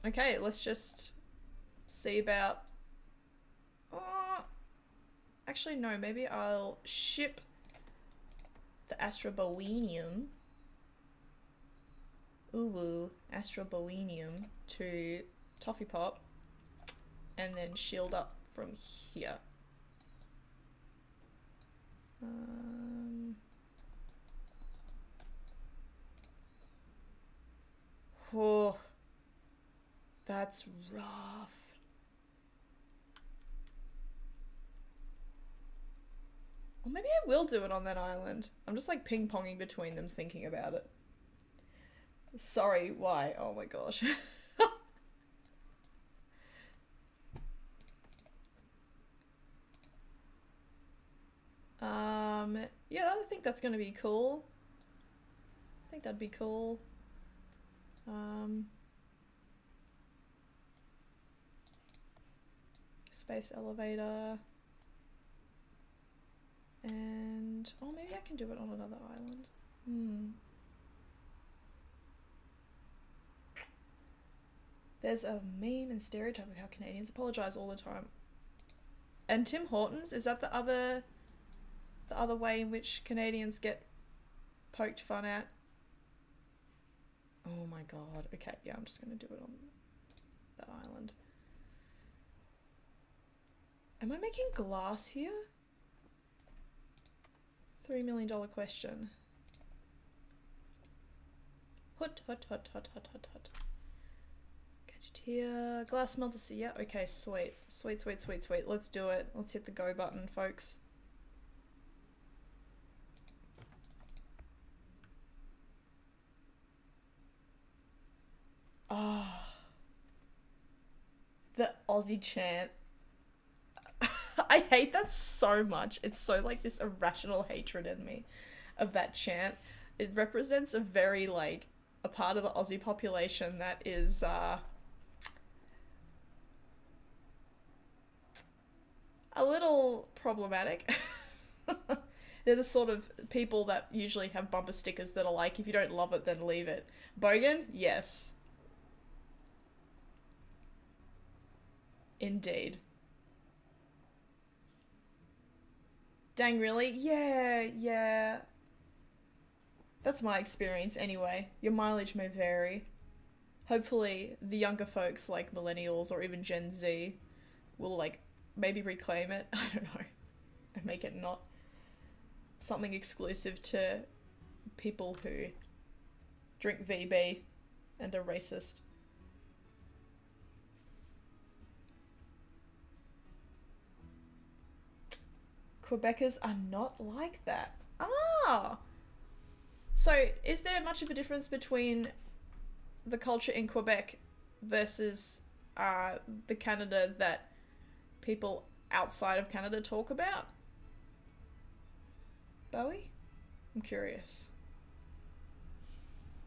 Okay, let's just see about. Oh, actually, no. Maybe I'll ship the Astrobelinium. Ooh, Astrobelinium to Toffee Pop, and then shield up from here. Um. Oh, that's rough. Maybe I will do it on that island. I'm just like ping ponging between them thinking about it. Sorry, why? Oh my gosh. um, yeah, I think that's gonna be cool. I think that'd be cool. Um, space elevator. And, oh, maybe I can do it on another island. Hmm. There's a meme and stereotype of how Canadians apologize all the time. And Tim Hortons, is that the other the other way in which Canadians get poked fun at? Oh my god. Okay, yeah, I'm just gonna do it on that island. Am I making glass here? Three million dollar question. Hut, hut, hut, hut, hut, hut, hut. Gadget here. Glass smelter. Yeah, okay, sweet. Sweet, sweet, sweet, sweet. Let's do it. Let's hit the go button, folks. Ah. Oh. The Aussie chant. I hate that so much. It's so like this irrational hatred in me of that chant. It represents a very like a part of the Aussie population that is uh a little problematic. They're the sort of people that usually have bumper stickers that are like, if you don't love it, then leave it. Bogan? Yes. Indeed. Dang, really? Yeah, yeah. That's my experience anyway. Your mileage may vary. Hopefully, the younger folks like millennials or even Gen Z will like maybe reclaim it. I don't know. And make it not something exclusive to people who drink VB and are racist. Quebecers are not like that. Ah! So, is there much of a difference between the culture in Quebec versus uh, the Canada that people outside of Canada talk about? Bowie? I'm curious.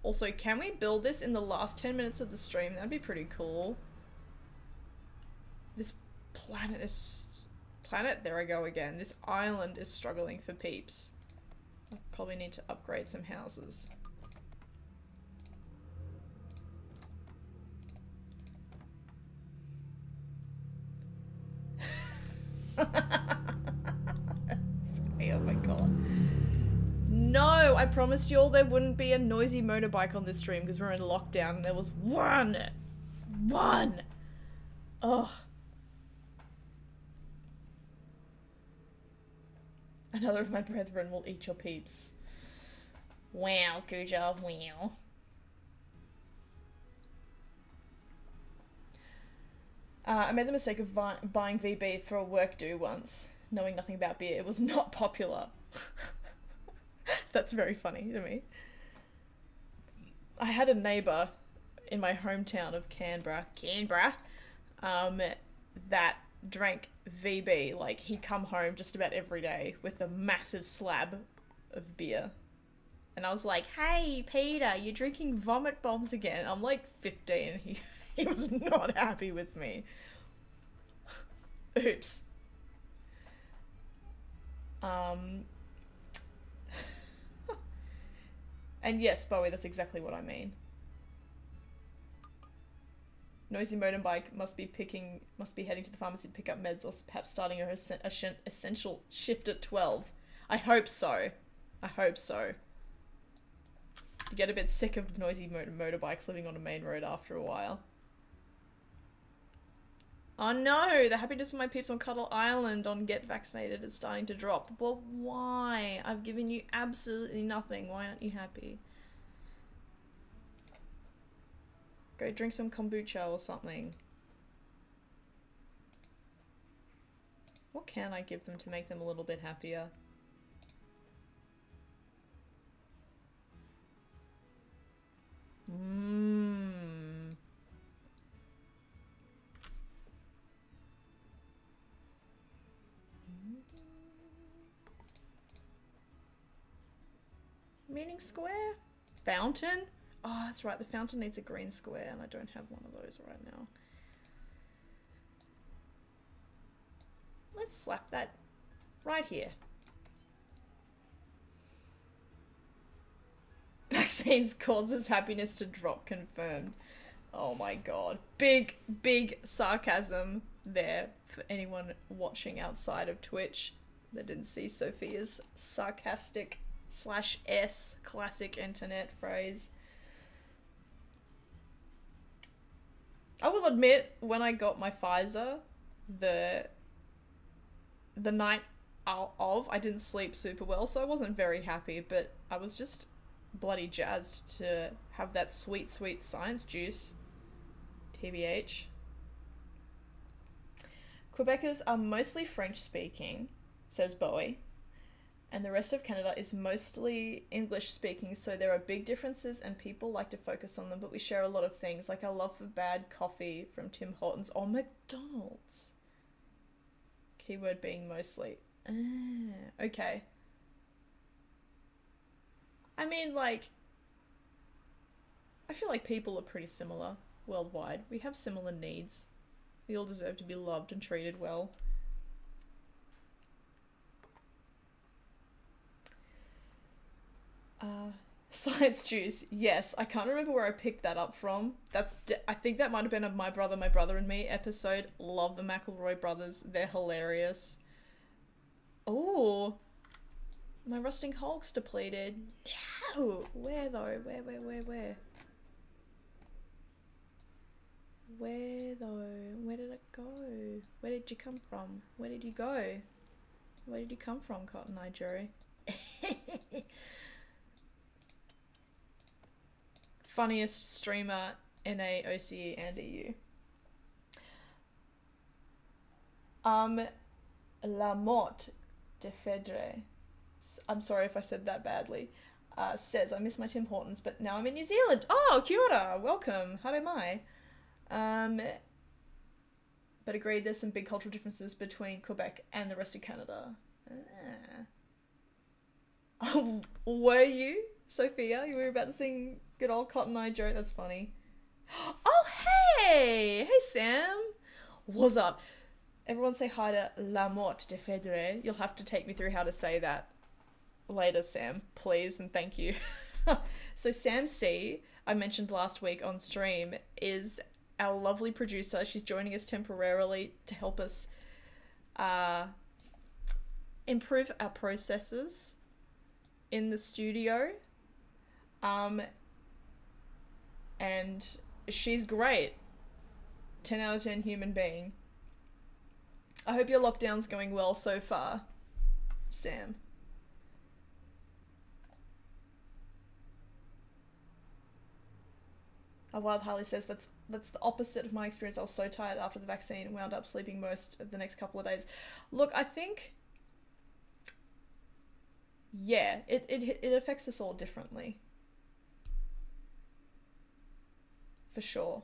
Also, can we build this in the last 10 minutes of the stream? That'd be pretty cool. This planet is planet. There I go again. This island is struggling for peeps. I probably need to upgrade some houses. oh my god. No, I promised you all there wouldn't be a noisy motorbike on this stream because we're in lockdown and there was one. One. Ugh. Another of my brethren will eat your peeps. Wow, good job, wow. Uh, I made the mistake of buy buying VB for a work do once, knowing nothing about beer. It was not popular. That's very funny to me. I had a neighbour in my hometown of Canberra, Canberra, um, that drank VB. Like he'd come home just about every day with a massive slab of beer. And I was like, "Hey, Peter, you're drinking vomit bombs again." I'm like 15. He he was not happy with me. Oops. Um. and yes, Bowie, that's exactly what I mean. Noisy motorbike must be picking, must be heading to the pharmacy to pick up meds, or perhaps starting her essen- essen- essential shift at twelve. I hope so. I hope so. You get a bit sick of noisy motor- motorbikes living on a main road after a while. Oh no, the happiness of my peeps on Cuddle Island on Get Vaccinated is starting to drop. Well, why? I've given you absolutely nothing. Why aren't you happy? Go drink some kombucha or something. What can I give them to make them a little bit happier? Mmm. Meaning square? Fountain? Oh, that's right. The fountain needs a green square, and I don't have one of those right now. Let's slap that right here. Vaccines causes happiness to drop confirmed. Oh my god. Big, big sarcasm there for anyone watching outside of Twitch that didn't see Sophia's sarcastic slash S classic internet phrase. I will admit, when I got my Pfizer, the the night of, I didn't sleep super well, so I wasn't very happy. But I was just bloody jazzed to have that sweet, sweet science juice. TBH. Quebecers are mostly French speaking, says Bowie, and the rest of Canada is mostly English speaking, so there are big differences and people like to focus on them, but we share a lot of things, like our love for bad coffee from Tim Hortons or McDonald's. Keyword being mostly. Ah, okay. I mean, like, I feel like people are pretty similar worldwide. We have similar needs. We all deserve to be loved and treated well. Uh, science juice. Yes, I can't remember where I picked that up from. That's I think that might have been a My Brother, My Brother and Me episode. Love the McElroy brothers. They're hilarious. Oh, my rusting hulk's depleted. No, where though? Where, where, where, where? Where though? Where did it go? Where did you come from? Where did you go? Where did you come from, Cotton Eye Jerry? Funniest streamer NA, OCE, and EU. Um, La Motte de Fedre. I'm sorry if I said that badly. Uh, says, I miss my Tim Hortons, but now I'm in New Zealand. Oh, kia ora, welcome. I? Um, but agreed there's some big cultural differences between Quebec and the rest of Canada. Ah. Were you, Sophia? You were about to sing good old Cotton Eye Joe? That's funny. Oh, hey! Hey, Sam! What's up? Everyone say hi to La Motte de Fedre. You'll have to take me through how to say that later, Sam, please, and thank you. so, Sam C, I mentioned last week on stream, is our lovely producer. She's joining us temporarily to help us uh, improve our processes in the studio. Um, and she's great. 10 out of 10 human being. I hope your lockdown's going well so far, Sam. A Wild Harley says that's that's the opposite of my experience. I was so tired after the vaccine and wound up sleeping most of the next couple of days. Look, I think yeah, it it it affects us all differently. For sure.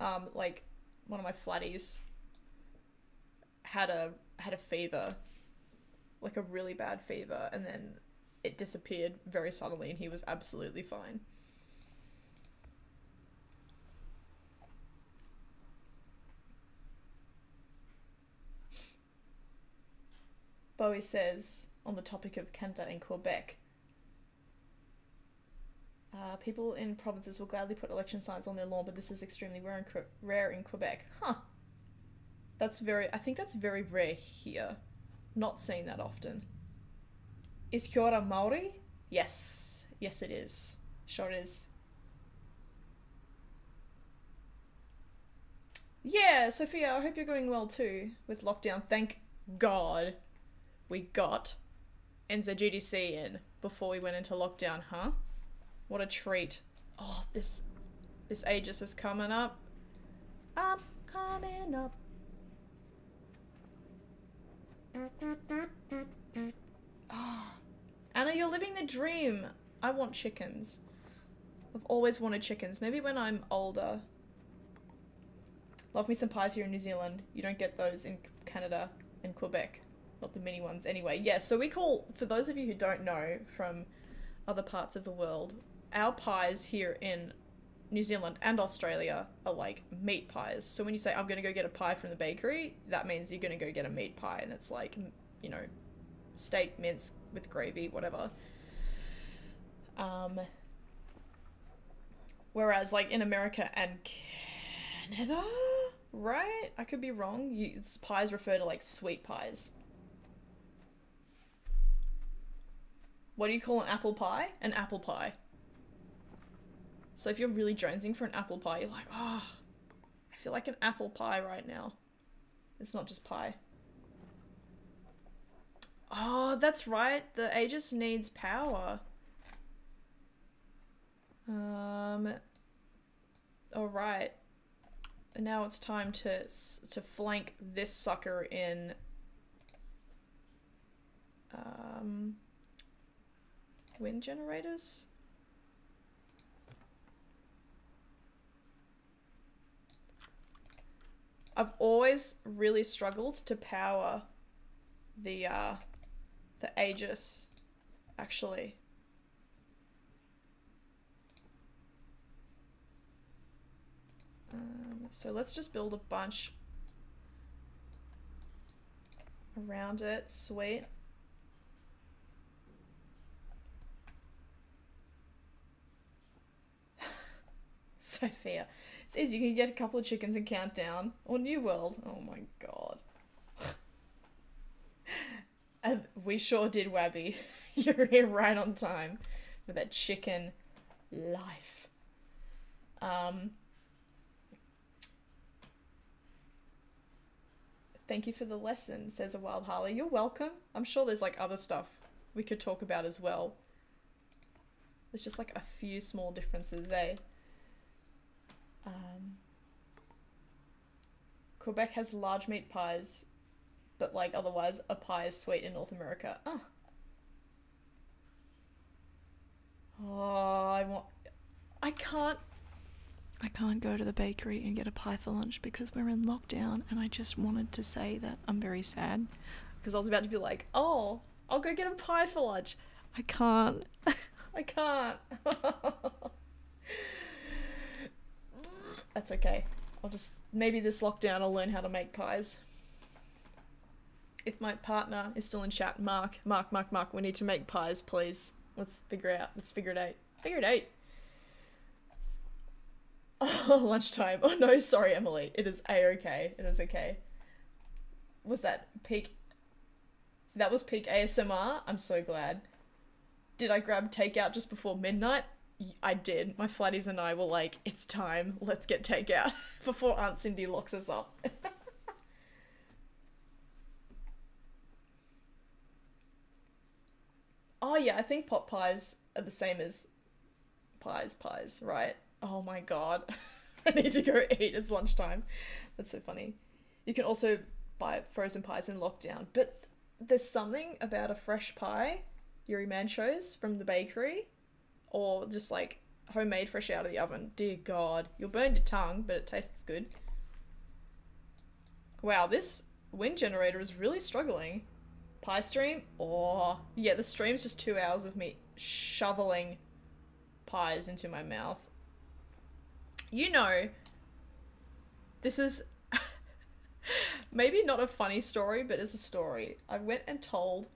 Um, like one of my flatties had a had a fever, like a really bad fever, and then it disappeared very suddenly, and he was absolutely fine. Bowie says on the topic of Canada and Quebec. Uh, people in provinces will gladly put election signs on their lawn, but this is extremely rare in, rare in Quebec. Huh. That's very. I think that's very rare here. Not seeing that often. Is Kiora Maori? Yes. Yes, it is. Sure is. Yeah, Sophia, I hope you're going well too with lockdown. Thank God we got NZGDC in before we went into lockdown, huh? What a treat. Oh, this this Aegis is coming up. I'm coming up. Oh, Anna, you're living the dream. I want chickens. I've always wanted chickens. Maybe when I'm older. Love me some pies here in New Zealand. You don't get those in Canada and Quebec. Not the mini ones anyway. Yes, yeah, so we call, for those of you who don't know from other parts of the world, our pies here in New Zealand and Australia are like meat pies. So when you say I'm going to go get a pie from the bakery, that means you're going to go get a meat pie and it's like, you know, steak mince with gravy, whatever. Um whereas like in America and Canada, right? I could be wrong. You, pies refer to like sweet pies. What do you call an apple pie? An apple pie. So if you're really jonesing for an apple pie, you're like, oh, I feel like an apple pie right now. It's not just pie. Oh, that's right. The Aegis needs power. Um. All right. And now it's time to to flank this sucker in. Um. Wind generators. I've always really struggled to power the uh, the Aegis, actually. Um, so let's just build a bunch around it. Sweet. Sophia says you can get a couple of chickens and Countdown. Or New World. Oh my god. and we sure did, Wabby. You're here right on time with that chicken life. Um, thank you for the lesson, says a wild Harley. You're welcome. I'm sure there's like other stuff we could talk about as well. There's just like a few small differences, eh? Um, Quebec has large meat pies, but like otherwise, a pie is sweet in North America. Oh. Oh, I want. I can't. I can't go to the bakery and get a pie for lunch because we're in lockdown, and I just wanted to say that I'm very sad because I was about to be like, "Oh, I'll go get a pie for lunch." I can't. I can't. That's okay. I'll just maybe this lockdown I'll learn how to make pies. If my partner is still in chat, Mark, Mark, Mark, Mark, we need to make pies, please. Let's figure out. Let's figure it out. Figure it out. Oh, lunchtime. Oh no, sorry, Emily. It is a okay. It is okay. Was that peak? That was peak ASMR. I'm so glad. Did I grab takeout just before midnight? I did. My flatties and I were like, it's time, let's get takeout before Aunt Cindy locks us up. oh, yeah, I think pot pies are the same as pies, pies, right? Oh my god. I need to go eat. It's lunchtime. That's so funny. You can also buy frozen pies in lockdown, but there's something about a fresh pie Yuri Man shows from the bakery or just like homemade fresh out of the oven. Dear God, you'll burn your tongue, but it tastes good. Wow, this wind generator is really struggling. Pie stream? Oh, yeah, the stream's just two hours of me shoveling pies into my mouth. You know, this is maybe not a funny story, but it's a story. I went and told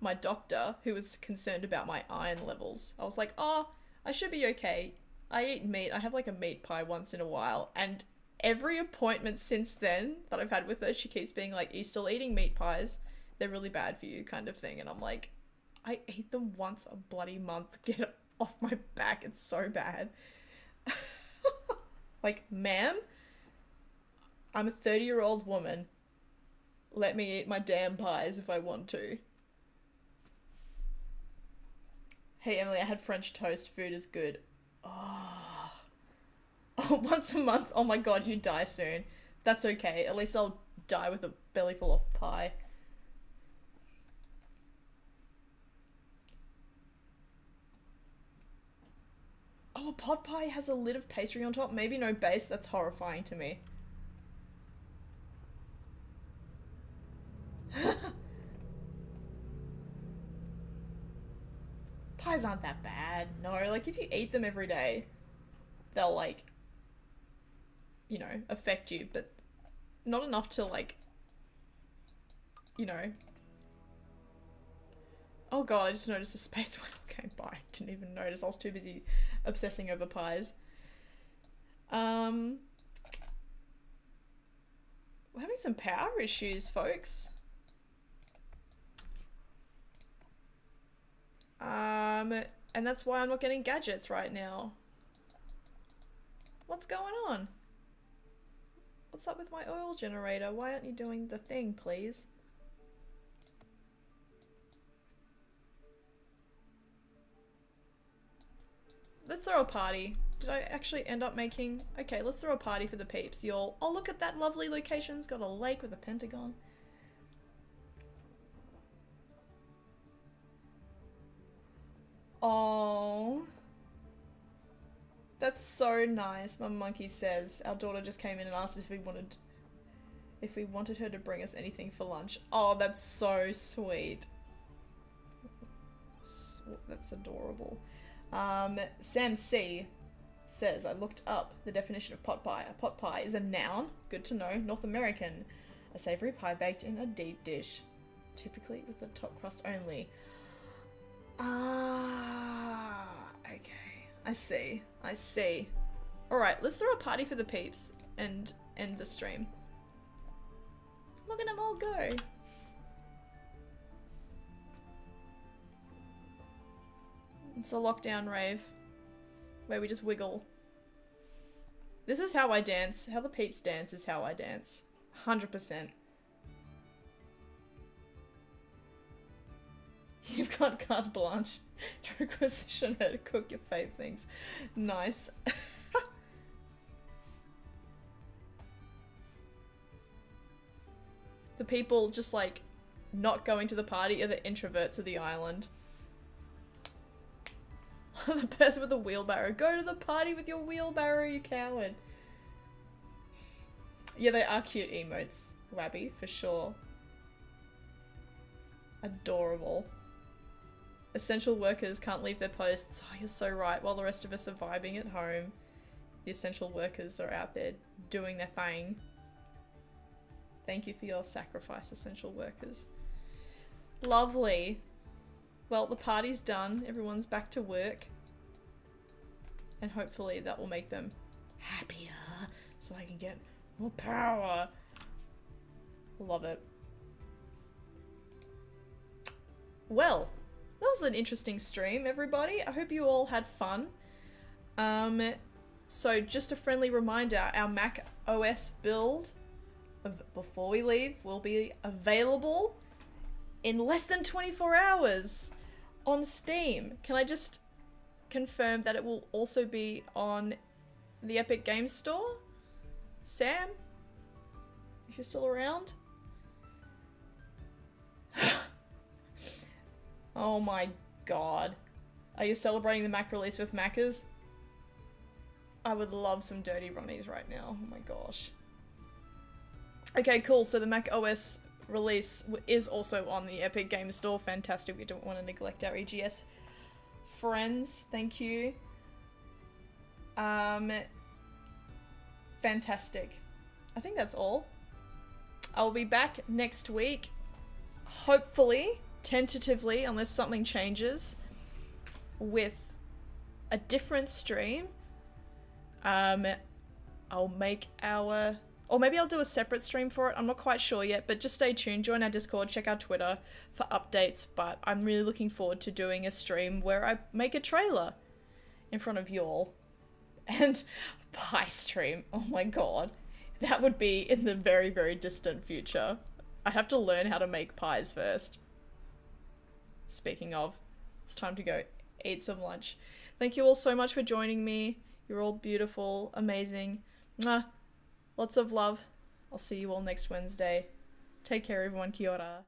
my doctor, who was concerned about my iron levels. I was like, oh, I should be okay. I eat meat. I have like a meat pie once in a while. And every appointment since then that I've had with her, she keeps being like, you still eating meat pies? They're really bad for you, kind of thing. And I'm like, I eat them once a bloody month. Get off my back. It's so bad. like, ma'am, I'm a 30 year old woman. Let me eat my damn pies if I want to. Hey Emily, I had French toast. Food is good. Oh. oh, once a month. Oh my god, you die soon. That's okay. At least I'll die with a belly full of pie. Oh, a pot pie has a lid of pastry on top. Maybe no base. That's horrifying to me. Pies aren't that bad. No, like if you eat them every day, they'll like, you know, affect you, but not enough to like, you know. Oh god, I just noticed the space whale came by. Didn't even notice. I was too busy obsessing over pies. Um, we're having some power issues, folks. Um, and that's why I'm not getting gadgets right now. What's going on? What's up with my oil generator? Why aren't you doing the thing, please? Let's throw a party. Did I actually end up making... Okay, let's throw a party for the peeps, y'all. Oh, look at that lovely location. It's got a lake with a pentagon. Oh. That's so nice, my monkey says. Our daughter just came in and asked if we wanted if we wanted her to bring us anything for lunch. Oh, that's so sweet. That's adorable. Um, Sam C says, I looked up the definition of pot pie. A pot pie is a noun, good to know, North American. A savory pie baked in a deep dish, typically with the top crust only. Ah, okay. I see. I see. Alright, let's throw a party for the peeps and end the stream. Look at them all go. It's a lockdown rave. Where we just wiggle. This is how I dance. How the peeps dance is how I dance. 100%. You've got carte blanche to requisition her to cook your fave things. Nice. the people just like not going to the party are the introverts of the island. the person with the wheelbarrow. Go to the party with your wheelbarrow, you coward. Yeah, they are cute emotes, Wabby, for sure. Adorable. Essential workers can't leave their posts. Oh, you're so right. While the rest of us are vibing at home, the essential workers are out there doing their thing. Thank you for your sacrifice, essential workers. Lovely. Well, the party's done. Everyone's back to work. And hopefully that will make them happier so I can get more power. Love it. Well, that was an interesting stream, everybody. I hope you all had fun. Um, so just a friendly reminder, our Mac OS build before we leave will be available in less than 24 hours on Steam. Can I just confirm that it will also be on the Epic Games Store? Sam? If you're still around? Oh my god. Are you celebrating the Mac release with Macca's? I would love some dirty Ronnies right now. Oh my gosh. Okay, cool. So the Mac OS release is also on the Epic Games Store. Fantastic. We don't want to neglect our EGS friends. Thank you. Um, fantastic. I think that's all. I'll be back next week. Hopefully, tentatively, unless something changes, with a different stream. Um, I'll make our or maybe I'll do a separate stream for it. I'm not quite sure yet, but just stay tuned. Join our Discord, check our Twitter for updates. But I'm really looking forward to doing a stream where I make a trailer in front of y'all. And pie stream. Oh my god. That would be in the very, very distant future. I have to learn how to make pies first. Speaking of, it's time to go eat some lunch. Thank you all so much for joining me. You're all beautiful, amazing. Mwah. Lots of love. I'll see you all next Wednesday. Take care, everyone. Kia ora.